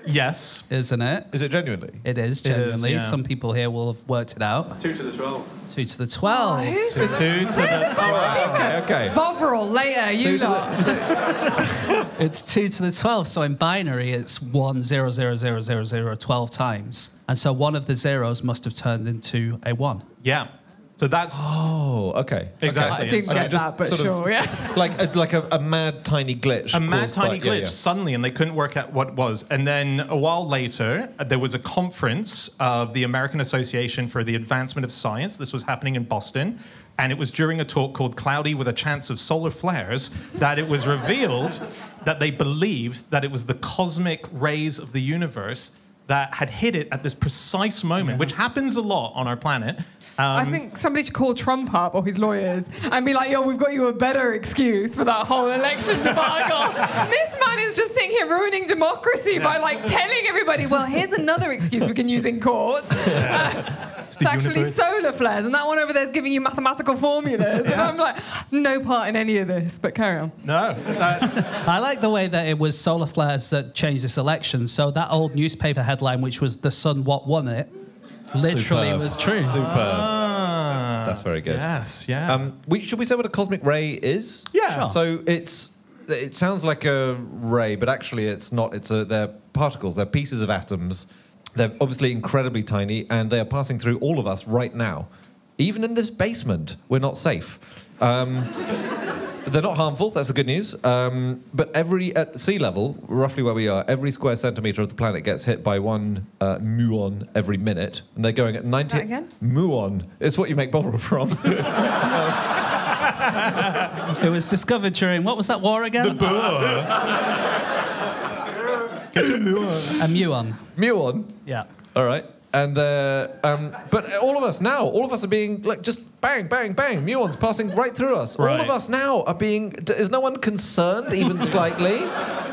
Yes. isn't it? Is it genuinely? It is It is, genuinely. yeah. Some people here will have worked it out. Two to the 12. Two to the 12. Two to the. 12. Okay. okay. Bovril, later, you lot. [LAUGHS] It's two to the 12. So in binary, it's one zero zero zero zero zero 12 times. And so one of the zeros must have turned into a one. Yeah. So that's Oh, okay. exactly. I didn't it. get just that, but sort of- sure, yeah. like a, like a, a mad tiny glitch. a mad caused by- tiny yeah, glitch yeah. suddenly, and they couldn't work out what it was. And then a while later, there was a conference of the American Association for the Advancement of Science. This was happening in Boston. And it was during a talk called Cloudy with a Chance of Solar Flares that it was revealed that they believed that it was the cosmic rays of the universe that had hit it at this precise moment, which happens a lot on our planet. I Um, think somebody should call Trump up or his lawyers and be like, yo, we've got you a better excuse for that whole election debacle. [LAUGHS] this man is just sitting here ruining democracy by like telling everybody, well, here's another excuse we can use in court. [LAUGHS] [LAUGHS] Uh, it's it's actually solar flares, and that one over there is giving you mathematical formulas. And I'm like, no part in any of this, but carry on. No, that's, I like the way that it was solar flares that changed this election. So that old newspaper headline, which was "The Sun What Won It," literally Superb. was true. Superb. That's very good. yes, yeah. Um, we, should we say what a cosmic ray is? Yeah. Sure. So it's it sounds like a ray, but actually it's not. It's a they're particles. They're pieces of atoms. They're obviously incredibly tiny, and they are passing through all of us right now. Even in this basement, we're not safe. Um, but [LAUGHS] they're not harmful. That's the good news. Um, but every at sea level, roughly where we are, every square centimeter of the planet gets hit by one uh, muon every minute, and they're going at ninety. That again? Muon. It's what you make Bovril [LAUGHS] from. It was discovered during what was that war again? The [LAUGHS] A muon. muon. Yeah. All right. And uh, um, but all of us now, all of us are being like just bang, bang, bang. Muons passing right through us. All of us now are being. Is no one concerned even [LAUGHS] slightly?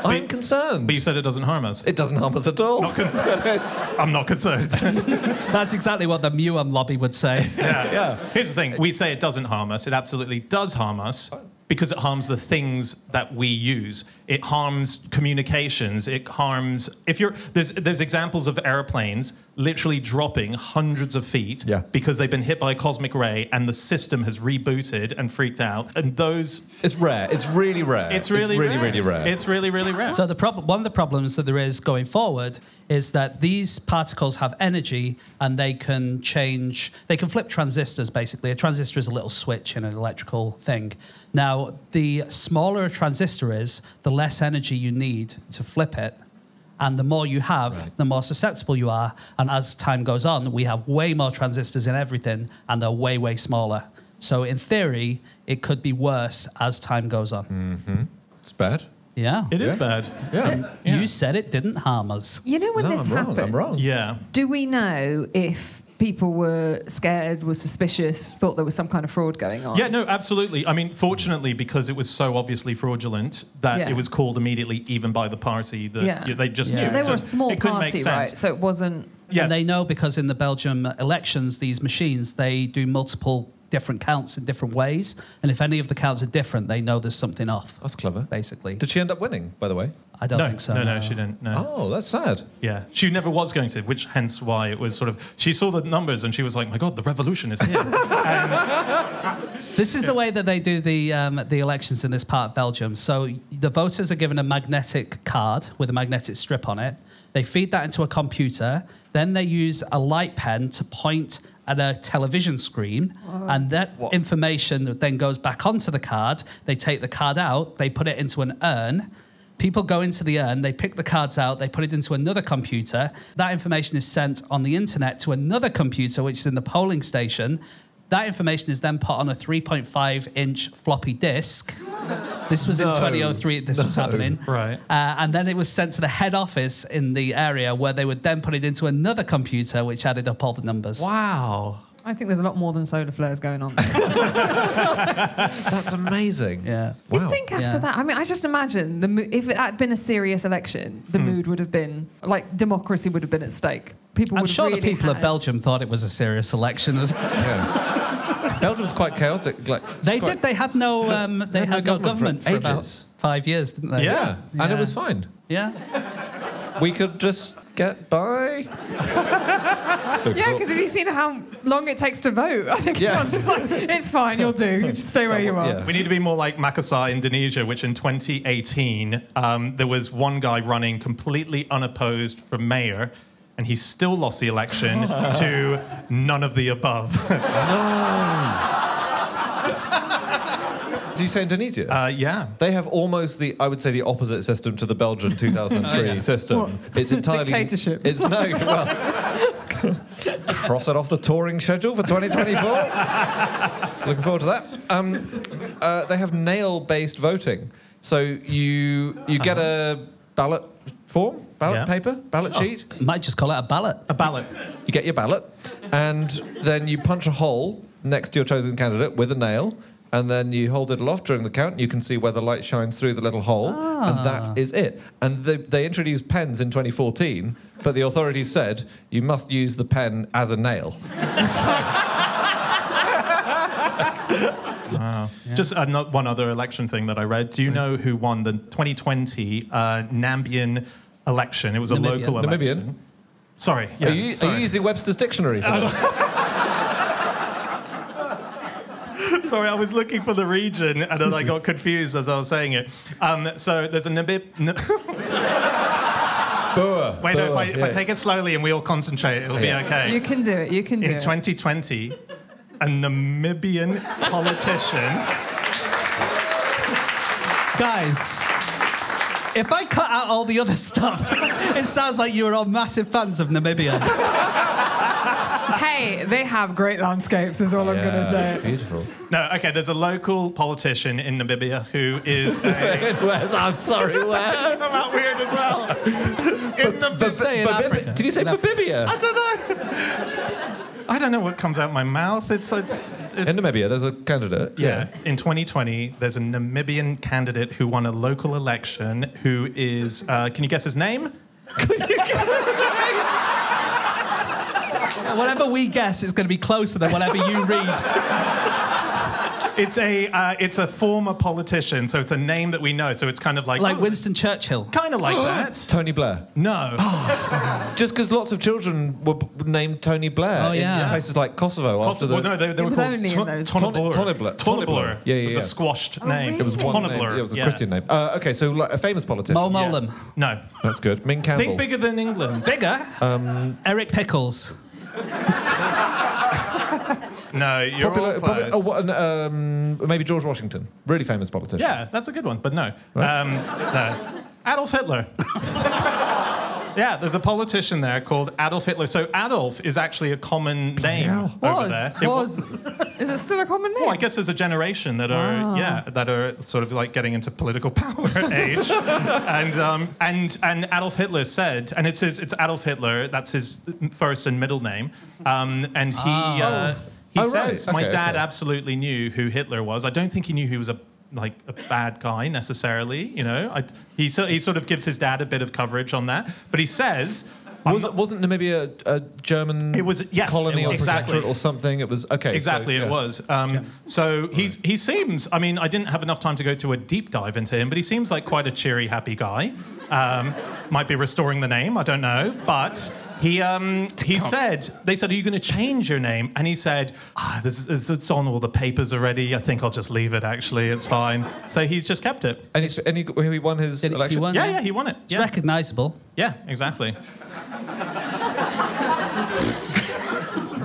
I'm concerned. But you said it doesn't harm us. it doesn't harm us at all. [LAUGHS] It's- I'm not concerned. [LAUGHS] That's exactly what the Muon lobby would say. Yeah. Yeah. Here's the thing: we say it doesn't harm us. It absolutely does harm us because it harms the things that we use. It harms communications. It harms if you're there's there's examples of airplanes literally dropping hundreds of feet Yeah. because they've been hit by a cosmic ray and the system has rebooted and freaked out. And those it's rare. It's really rare. it's really really, rare. really rare. It's really really rare. So the prob- one of the problems that there is going forward is that these particles have energy and they can change. They can flip transistors. Basically, a transistor is a little switch in an electrical thing. Now, the smaller a transistor is, the less energy you need to flip it. And the more you have, the more susceptible you are. And as time goes on, we have way more transistors in everything, and they're way, way smaller. So, in theory, it could be worse as time goes on. Mm-hmm. it's bad. Yeah. it is bad. Yeah. You said it didn't harm us. You know when no, this I'm wrong. happened? I'm wrong. Yeah. Do we know if people were scared, were suspicious, thought there was some kind of fraud going on? Yeah, no, absolutely. I mean, fortunately, because it was so obviously fraudulent that Yeah. it was called immediately, even by the party that Yeah. they just Yeah. knew. They were a small it couldn't make party, right? So it wasn't. Yeah, And they know because in the Belgium elections, these machines, they do multiple different counts in different ways. And if any of the counts are different, they know there's something off, That's clever. basically. Did she end up winning, by the way? I don't no, think so. no, no, no, she didn't. No. Oh, that's sad. Yeah, she never was going to, which hence why it was sort of. She saw the numbers and she was like, "My God, the revolution is here." [LAUGHS] This is the way that they do the um, the elections in this part of Belgium. So the voters are given a magnetic card with a magnetic strip on it. They feed that into a computer. Then they use a light pen to point at a television screen, and that information then goes back onto the card. They take the card out. They put it into an urn. People go into the urn, they pick the cards out, they put it into another computer. That information is sent on the internet to another computer, which is in the polling station. That information is then put on a 3.5 inch floppy disk. This was in 2003, this was happening. Right. Uh, and then it was sent to the head office in the area where they would then put it into another computer, which added up all the numbers. wow. I think there's a lot more than solar flares going on. [LAUGHS] That's amazing. Yeah. Wow. You'd think after Yeah. that, I mean, I just imagine the mo- if it had been a serious election, the mood would have been like democracy would have been at stake. People I'm would sure have the really people of Belgium thought it was a serious election. [LAUGHS] Belgium's quite chaotic. Like, they quite- did. They had no. [LAUGHS] Um, they had had no no government, government for for, about five years, didn't they? Yeah. and it was fine. Yeah. We could just get by. [LAUGHS] Yeah, because have you seen how long it takes to vote? I think Yeah. everyone's just like, it's fine, you'll do. [LAUGHS] Just stay where you are. Yeah. We need to be more like Makassar, Indonesia, which in 2018 um, there was one guy running completely unopposed for mayor, and he still lost the election [LAUGHS] to none of the above. Do you say Indonesia? uh, yeah. they have almost the, I would say, the opposite system to the Belgian [LAUGHS] 2003 system. What? It's entirely Dictatorship. It's no, well, [LAUGHS] cross it off the touring schedule for 2024. Looking forward to that. Um, uh, they have nail-based voting, so you you get a ballot form, ballot Yeah. paper, ballot sheet. Might just call it a ballot. A ballot. You get your ballot, and then you punch a hole next to your chosen candidate with a nail, and then you hold it aloft during the count. And you can see where the light shines through the little hole, and that is it. And they, they introduced pens in 2014, but the authorities said you must use the pen as a nail. [LAUGHS] Just ano- one other election thing that I read. Do you know who won the 2020 uh, Nambian election? It was a Namibian. local election. Namibian? Sorry. Yeah, are, you, are you using Webster's dictionary for this? [LAUGHS] Sorry, I was looking for the region and then I got confused as I was saying it. Um, so there's a Namib. N- [LAUGHS] Boer, Wait, no, if, Boer, I, if I take it slowly and we all concentrate, it'll Yeah. be okay. You can do it, you can do In it. 2020, a Namibian politician. Guys, if I cut out all the other [LAUGHS] stuff, it sounds like you were all massive fans of Namibia. [LAUGHS] hey, they have great landscapes, is all I'm going to say. Beautiful. No, okay, there's a local politician in Namibia who is a. [LAUGHS] Where's, I'm sorry, where? I'm out weird as well. In the Just say in Babib- Africa. Did you say In Af- Babibia? I don't know. I don't know what comes out of my mouth. It's it's it's In Namibia, there's a candidate. Yeah. In 2020, there's a Namibian candidate who won a local election who is, uh, can you guess his name? Whatever we guess is going to be closer than whatever you read. [LAUGHS] It's a, uh, it's a former politician, so it's a name that we know. So it's kind of like, Like oh, Winston Churchill. kind of like that. Tony Blair. No. Just because lots of children were b- named Tony Blair Oh, in yeah. places like Kosovo after Possible. the. No, they, they were was called only in Ton- those- Tonibler. Tonibler. Tonibler. Yeah, yeah, It was yeah. a squashed name. It was one name. Tonibler. Yeah, it was a yeah. Christian name. Uh, okay, so like a famous politician. Mo Yeah. No. That's good. Ming Campbell. Think bigger than England. Bigger? Eric Pickles. No, you're Popular, all probably- close. oh, what, um, maybe George Washington. Really famous politician. Yeah, that's a good one, but no. Right. Um, no. Adolf Hitler. [LAUGHS] yeah, there's a politician there called Adolf Hitler. So Adolf is actually a common name over Was. there. It Was. Is it still a common name? Well, I guess there's a generation that are yeah that are sort of like getting into political [LAUGHS] power age, and um, and and Adolf Hitler said, and it's his it's Adolf Hitler. That's his first and middle name, um, and he uh, he Oh, right. says my dad okay. absolutely knew who Hitler was. I don't think he knew he was a like a bad guy necessarily. You know, I, he so, he sort of gives his dad a bit of coverage on that, but he says. Was, not- wasn't Namibia a German It was- yes, colony it or. Exactly. protectorate or something? It was okay. so, Exactly, yeah. it was. Um, so he's he seems. I mean, I didn't have enough time to go to a deep dive into him, but he seems like quite a cheery, happy guy. Um, might be restoring the name. I don't know, but. He, um, he said, they said, Are you going to change your name? And he said, ah, this is, it's- It's on all the papers already. I think I'll just leave it, actually. It's fine. So he's just kept it. And, he's, and he, he won his Did he- he election. won? Yeah, yeah, he won it. It's Yeah, recognisable. yeah exactly.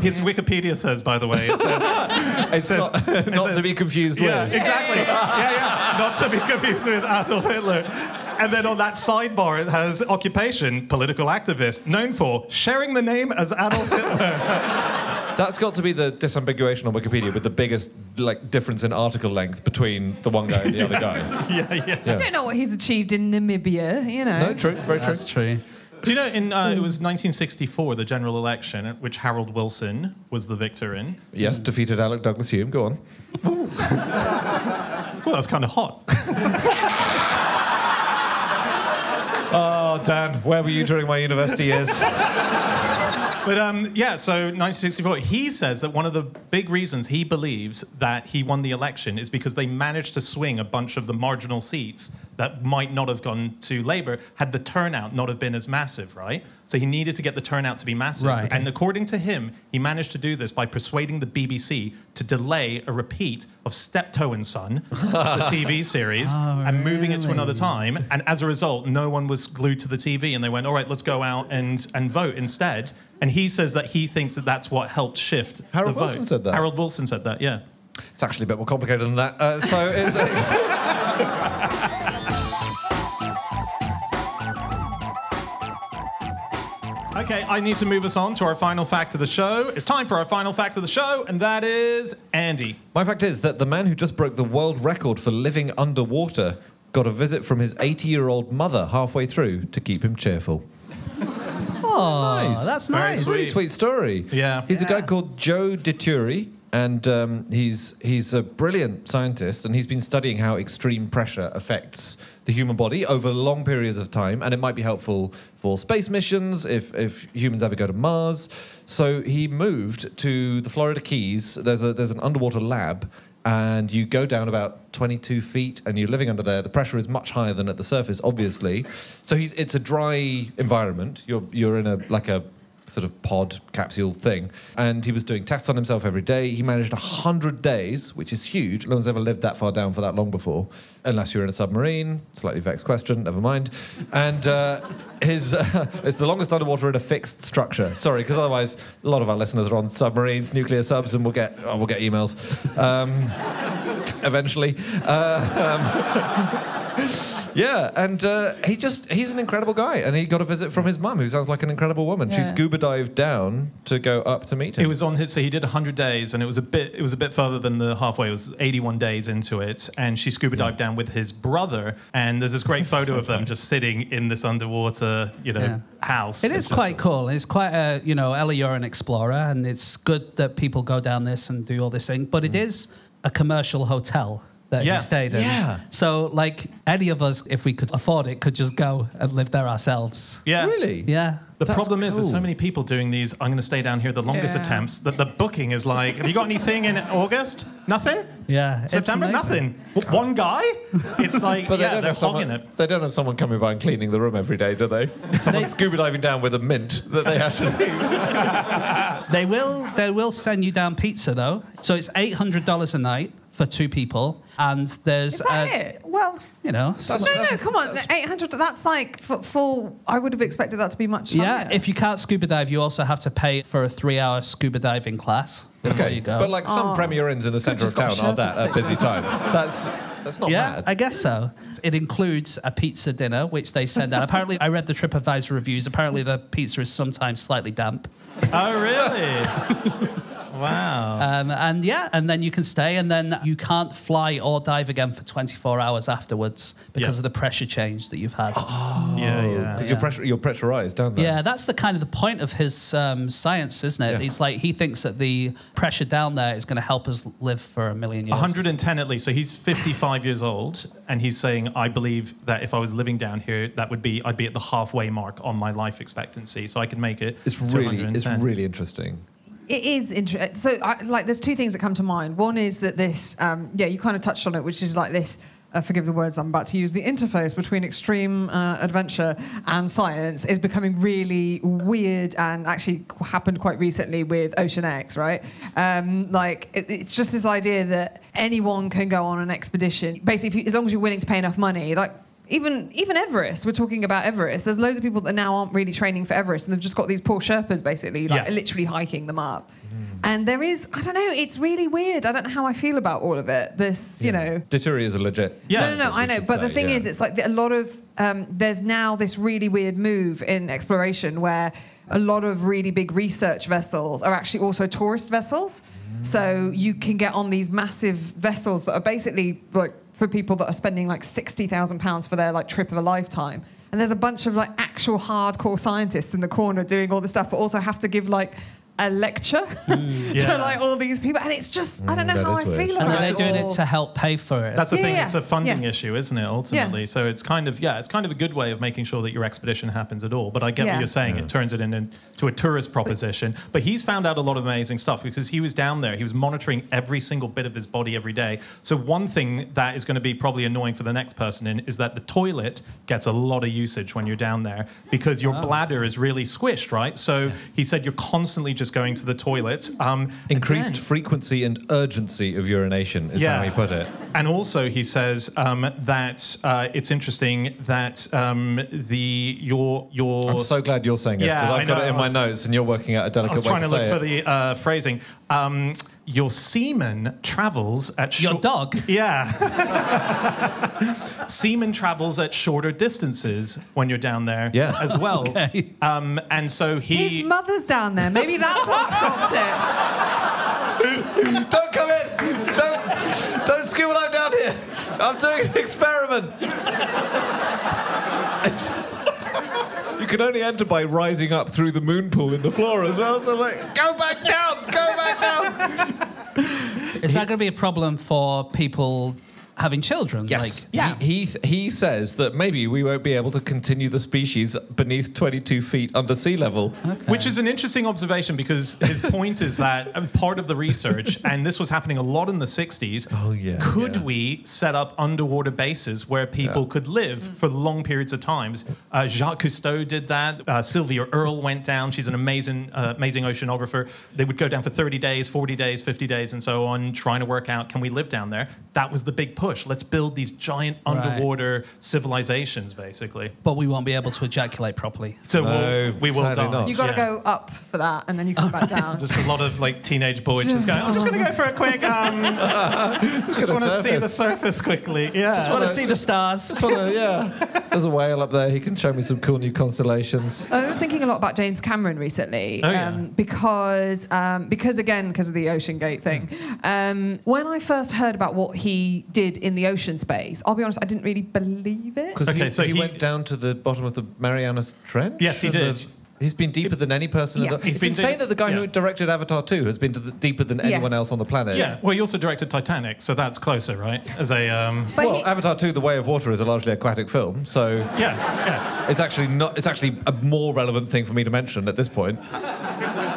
His Wikipedia says, by the way, it says, [LAUGHS] It's says- not, it not says- to be confused Yeah, with. exactly. [LAUGHS] Yeah, yeah. Not to be confused with Adolf Hitler. And then on that sidebar, it has occupation, political activist, known for sharing the name as Adolf Hitler. [LAUGHS] That's got to be the disambiguation on Wikipedia with the biggest like difference in article length between the one guy and the other guy. [LAUGHS] yeah, yeah. yeah. I don't know what he's achieved in Namibia, you know. No, true, very true. That's true. Do you know, in, uh, it was 1964, the general election, at which Harold Wilson was the victor in. Yes, defeated Alec Douglas Home. Go on. [LAUGHS] Well, that's kind of hot. Oh, Dan, where were you during my university years? But um, yeah, so 1964, he says that one of the big reasons he believes that he won the election is because they managed to swing a bunch of the marginal seats that might not have gone to Labour had the turnout not have been as massive, right? So he needed to get the turnout to be massive. Right. And according to him, he managed to do this by persuading the BBC to delay a repeat of Steptoe and Son, the [LAUGHS] TV series, and moving it to another time. And as a result, no one was glued to the TV, and they went, "All right, let's go out and and vote instead." And he says that he thinks that that's what helped shift. Harold Wilson said that? Harold Wilson said that. Yeah. It's actually a bit more complicated than that. Uh, so it's. [LAUGHS] Okay, I need to move us on to our final fact of the show. It's time for our final fact of the show, and that is Andy. My fact is that the man who just broke the world record for living underwater got a visit from his 80 year old mother halfway through to keep him cheerful. Oh, Nice. that's Very nice. Pretty sweet story. Yeah. He's a guy called Joe Dituri, and um, he's he's a brilliant scientist, and he's been studying how extreme pressure affects the human body over long periods of time, and it might be helpful for space missions if if humans ever go to Mars. So he moved to the Florida Keys. There's a there's an underwater lab. And you go down about 22 feet, and you're living under there. The pressure is much higher than at the surface, obviously. So it's a dry environment. You're you're in a like a sort of pod capsule thing. And he was doing tests on himself every day. He managed 100 days, which is huge. No one's ever lived that far down for that long before, unless you're in a submarine. Slightly vexed question, never mind. And uh, [LAUGHS] his uh, [LAUGHS] it's the longest underwater in a fixed structure. Sorry, because otherwise a lot of our listeners are on submarines, nuclear subs, and we'll get oh, we'll get emails um, [LAUGHS] eventually. Uh, um, Yeah, and uh, he just, he's an incredible guy. And he got a visit from his mum, who sounds like an incredible woman. She scuba dived down to go up to meet him. It was on his. So he did 100 days, and it was a bit. It was a bit further than the halfway. It was 81 days into it, and she scuba dived down with his brother. And there's this great photo of them [LAUGHS] just sitting in this underwater, you know, Yeah. house. It's is just- quite cool. It's quite a, you know, Ella, you're an explorer, and it's good that people go down this and do all this thing. But it is a commercial hotel that Yeah. he stayed in. Yeah. So, like, any of us, if we could afford it, could just go and live there ourselves. Yeah. Really? Yeah. The That's problem is, there's so many people doing these. I'm going to stay down here. The longest Yeah. attempts. That the booking is like. Have you got anything in August? Nothing. Yeah. September. Nothing. W- One guy. It's like. [LAUGHS] But they yeah, don't they're have someone. hogging it. They don't have someone coming by and cleaning the room every day, do they? [LAUGHS] Someone scuba diving down with a mint that they have to leave. [LAUGHS] They will. They will send you down pizza though. So it's eight hundred dollars a night for two people, and there's Is that uh, it? well, you know, some- No, no, come on. 800, that's like f- full. I would have expected that to be much higher. yeah. If you can't scuba dive, you also have to pay for a three-hour scuba diving class before you go. But like some Oh. Premier Inns in the centre of town are that at busy times. That's that's not yeah, bad. I guess so. It includes a pizza dinner, which they send out. Apparently, I read the TripAdvisor reviews. Apparently, the pizza is sometimes slightly damp. Oh really? [LAUGHS] wow. Um, and yeah, and then you can stay, and then you can't fly or dive again for 24 hours afterwards because Yeah. of the pressure change that you've had. yeah, yeah. Because you're, pressure, you're pressurized down there. Yeah, that's the kind of the point of his um, science, isn't it? Yeah. He's like he thinks that the pressure down there is going to help us live for a million years. 110 at least. So he's 55 years old, and he's saying, "I believe that if I was living down here, that would be I'd be at the halfway mark on my life expectancy, so I could make it." It's really, it's really interesting. It is interesting. So, I, like, there's two things that come to mind. One is that this, um, yeah, you kind of touched on it, which is like this. Uh, forgive the words I'm about to use. The interface between extreme uh, adventure and science is becoming really weird, and actually happened quite recently with Ocean X, right? Um, like, it, it's just this idea that anyone can go on an expedition. Basically, you, as long as you're willing to pay enough money, like even even Everest, we're talking about Everest. There's loads of people that now aren't really training for Everest, and they've just got these poor Sherpas basically, like Yeah. literally hiking them up. And there is, I don't know, it's really weird. I don't know how I feel about all of it. This, you know. Dituri is a legit. Yeah. No, no, no, I know. But the thing yeah. is, it's like a lot of, um, there's now this really weird move in exploration where a lot of really big research vessels are actually also tourist vessels. So you can get on these massive vessels that are basically like for people that are spending like £60,000 for their like trip of a lifetime. And there's a bunch of like actual hardcore scientists in the corner doing all this stuff, but also have to give like a lecture mm, [LAUGHS] Yeah. to like all these people. And it's just, I don't know mm, that how is I weird. feel and about they're doing it to help pay for it. That's the Yeah, thing. yeah, It's a funding yeah. issue, isn't it? Ultimately, so it's kind of yeah, it's kind of a good way of making sure that your expedition happens at all. But I get Yeah. what you're saying. It turns it into a tourist proposition. But he's found out a lot of amazing stuff because he was down there. He was monitoring every single bit of his body every day. So one thing that is going to be probably annoying for the next person in is that the toilet gets a lot of usage when you're down there because your oh. bladder is really squished, right? So he said you're constantly just going to the toilet. Um, Increased again- frequency and urgency of urination is how he put it. and also, he says um, that uh, it's interesting that um, the your your. I'm so glad you're saying this because I I've got it in my notes and you're working out a delicate I was way trying to to look say for the uh, phrasing. Um, your semen travels at Your dog? Yeah. [LAUGHS] semen travels at shorter distances when you're down there Yeah. as well. [LAUGHS] Okay. Um, and so he. His mother's down there. Maybe that's what stopped it. Don't come in! Don't, don't scuba dive down here! I'm doing an experiment! [LAUGHS] you can only enter by rising up through the moon pool in the floor as well, so like, go back down! Go back down! Is that going to be a problem for people having children? Yes. Like, Yeah. He, he, he says that maybe we won't be able to continue the species beneath 22 feet under sea level. Okay. Which is an interesting observation because his [LAUGHS] point is that uh, part of the research, and this was happening a lot in the 60s, Oh, yeah, could yeah. we set up underwater bases where people Yeah. could live for long periods of times? Uh, Jacques Cousteau did that. Uh, Sylvia Earle went down. She's an amazing, uh, amazing oceanographer. They would go down for 30 days, 40 days, 50 days, and so on, trying to work out can we live down there? That was the big push push. Let's build these giant Right. underwater civilizations, basically. But we won't be able to ejaculate properly. So No, we'll, we will die. not. You got to Yeah. go up for that, and then you come back down. [LAUGHS] Just a lot of like teenage boys just going. I'm just going to go for a quick. [LAUGHS] Um, just gonna want to see the surface. surface quickly. Yeah. Just want to see the stars. Just wanna, [LAUGHS] yeah. There's a whale up there. He can show me some cool new constellations. I was thinking a lot about James Cameron recently, Oh, yeah. um, because um, because again because of the Ocean Gate thing. Um, when I first heard about what he did in the ocean space, I'll be honest, I didn't really believe it. Because Okay, he, so he, he- went down to the bottom of the Marianas Trench. Yes, he and the- did. He's been deeper than any person. in Yeah. the, He's it's been insane doing- that the guy who directed Avatar 2 has been to the, deeper than Yeah. anyone else on the planet. Yeah. Well, he also directed Titanic, so that's closer, right? As a um, well, he- Avatar 2: The Way of Water is a largely aquatic film, so yeah, yeah. it's actually not. It's actually a more relevant thing for me to mention at this point.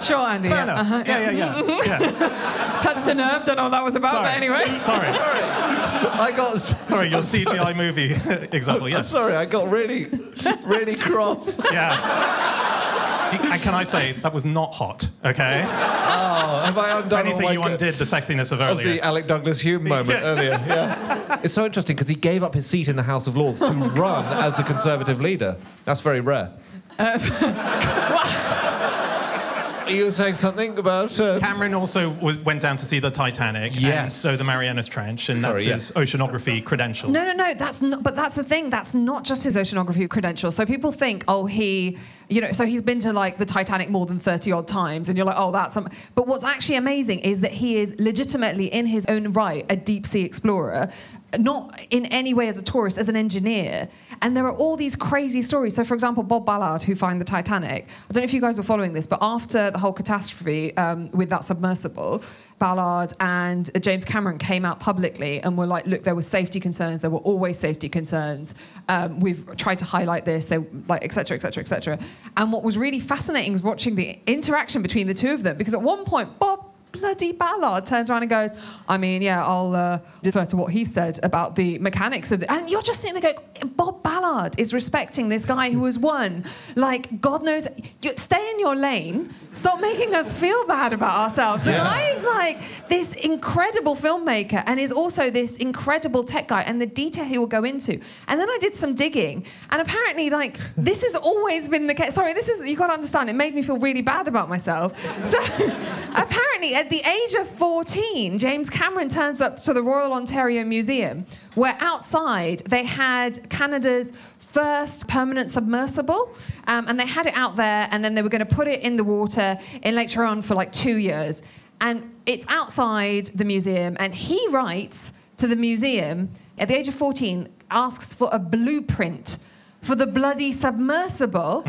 sure, Andy. Fair yeah, enough. uh-huh, yeah, yeah, yeah. yeah. [LAUGHS] Touched a nerve. Don't know what that was about, Sorry. but anyway. Sorry. [LAUGHS] Sorry. I got. Sorry, your CGI movie [LAUGHS] example. I'm Yes. sorry, I got really, really cross. Yeah. [LAUGHS] And can I say that was not hot? Okay. Oh, have I undone all Anything my you good- undid the sexiness of earlier? of the Alec Douglas Home moment Yeah. [LAUGHS] earlier. Yeah. It's so interesting because he gave up his seat in the House of Lords to [LAUGHS] run as the Conservative leader. That's very rare. Uh, you were saying something about. Uh, Cameron also was, went down to see the Titanic. and Yes. so the Marianas Trench, and Sorry, that's his oceanography credentials. No, no, no. That's not. But that's the thing. That's not just his oceanography credentials. So people think, oh, he, you know, so he's been to like the Titanic more than thirty odd times, and you're like, oh, that's. Some, but what's actually amazing is that he is legitimately, in his own right, a deep sea explorer, not in any way as a tourist, as an engineer. And there are all these crazy stories. So, for example, Bob Ballard, who found the Titanic. I don't know if you guys were following this, but after the whole catastrophe um, with that submersible. Ballard and James Cameron came out publicly and were like, look, there were safety concerns. There were always safety concerns. Um, we've tried to highlight this, they, like, et cetera, et cetera, et cetera. And what was really fascinating was watching the interaction between the two of them because at one point, Bob bloody Ballard turns around and goes, I mean, yeah, I'll uh, defer to what he said about the mechanics of it. And you're just sitting there going, Bob Ballard is respecting this guy who has won. Like, God knows, you, stay in your lane. Stop making us feel bad about ourselves. The Yeah. guy is like this incredible filmmaker and is also this incredible tech guy and the detail he will go into. And then I did some digging and apparently like this has always been the case. Sorry, this is you got to understand it made me feel really bad about myself. [LAUGHS] So apparently at the age of 14, James Cameron turns up to the Royal Ontario Museum where outside they had Canada's first permanent submersible, um, and they had it out there, and then they were going to put it in the water in Lake Huron for like two years. And it's outside the museum, and he writes to the museum at the age of 14, asks for a blueprint for the bloody submersible.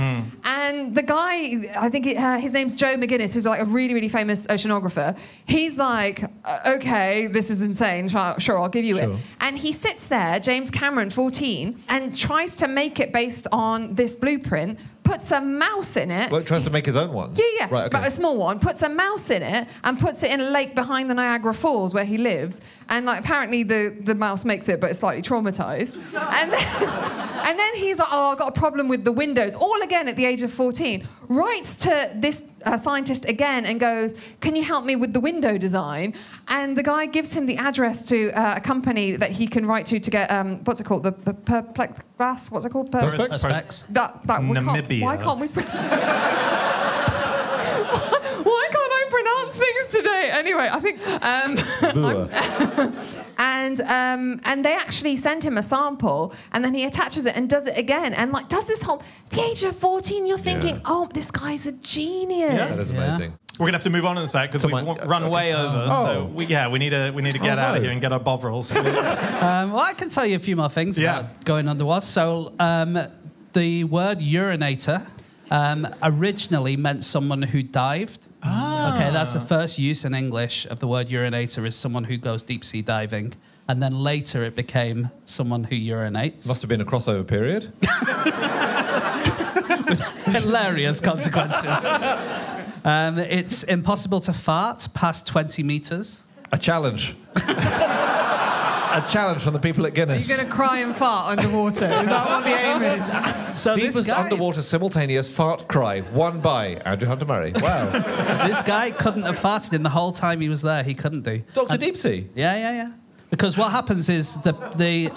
And the guy, I think it, uh, his name's Joe MacInnis, who's like a really, really famous oceanographer. He's like, "Uh, okay, this is insane. Sure, sure, I'll give you Sure. it. And he sits there, James Cameron, 14, and tries to make it based on this blueprint, puts a mouse in it. Well, tries to make his own one. Yeah, yeah, Right, okay. but a small one. Puts a mouse in it and puts it in a lake behind the Niagara Falls where he lives. And like apparently the, the mouse makes it, but it's slightly traumatized. And then, [LAUGHS] and then he's like, oh, I've got a problem with the windows. All again at the age of 14. Writes to this uh, scientist again and goes, can you help me with the window design? And the guy gives him the address to uh, a company that he can write to to get um, what's it called? The, the perplex. What's it called? Per- Perspex? Perspex. that, that we can't- Namibia. why can't we? Pro- [LAUGHS] why can't I pronounce things today? Anyway, I think. Um, and um, and they actually send him a sample, and then he attaches it and does it again, and like does this whole. The age of fourteen, you're thinking, Yeah. oh, this guy's a genius. Yeah, that is Yeah. amazing. We're gonna have to move on in a sec because we've run okay. way over. Oh. So we, yeah, we need to we need to get Oh, out of here and get our bovrils. [LAUGHS] Um, well, I can tell you a few more things Yeah. about going underwater. So, um, the word urinator um, originally meant someone who dived. Okay, that's the first use in English of the word urinator is someone who goes deep sea diving. And then later it became someone who urinates. Must have been a crossover period. [LAUGHS] [LAUGHS] Hilarious consequences. um, it's impossible to fart past 20 meters. A challenge. [LAUGHS] a challenge from the people at Guinness. You're going to cry and fart underwater? Is that what the aim is? [LAUGHS] So this Deepest guy, underwater simultaneous fart cry, won by Andrew Hunter Murray. Wow. this guy couldn't have farted in the whole time he was there. He couldn't do. Dr. Deep Sea. Yeah, yeah, yeah. Because what happens is the the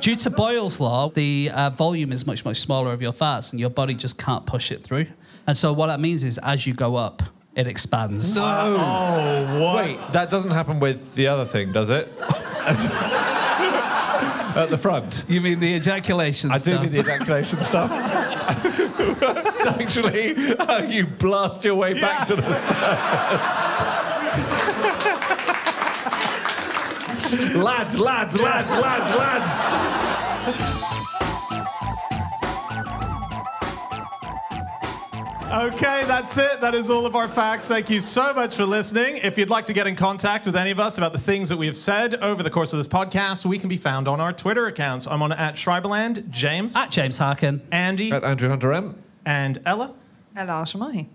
due to Boyle's law, the uh, volume is much much smaller of your fats, and your body just can't push it through. And so what that means is, as you go up, it expands. No. Oh, what? Wait, that doesn't happen with the other thing, does it? [LAUGHS] At the front. You mean the ejaculation? Stuff? I do mean the ejaculation stuff. It's [LAUGHS] actually how you blast your way back to the surface. [LAUGHS] lads, lads, lads, lads, lads. Okay, that's it. That is all of our facts. Thank you so much for listening. If you'd like to get in contact with any of us about the things that we have said over the course of this podcast, we can be found on our Twitter accounts. I'm on at Schreiberland, James, At James Harkin. Andy, At Andrew Hunter M. and Ella. Ella Al Shamahi.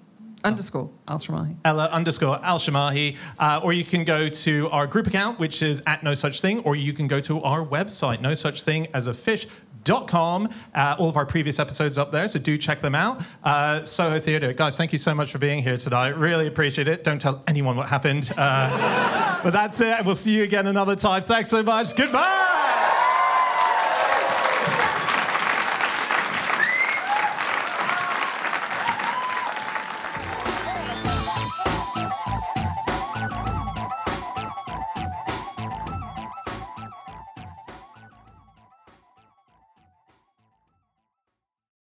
Underscore Al Shamahi. Ella underscore Al Shamahi, uh, or you can go to our group account, which is at No Such Thing, or you can go to our website, No Such Thing as a Fish. Dot com. Uh, all of our previous episodes up there, so do check them out. Uh, Soho Theatre, guys, thank you so much for being here tonight. Really appreciate it. Don't tell anyone what happened. Uh, [LAUGHS] but that's it. And we'll see you again another time. Thanks so much. Goodbye.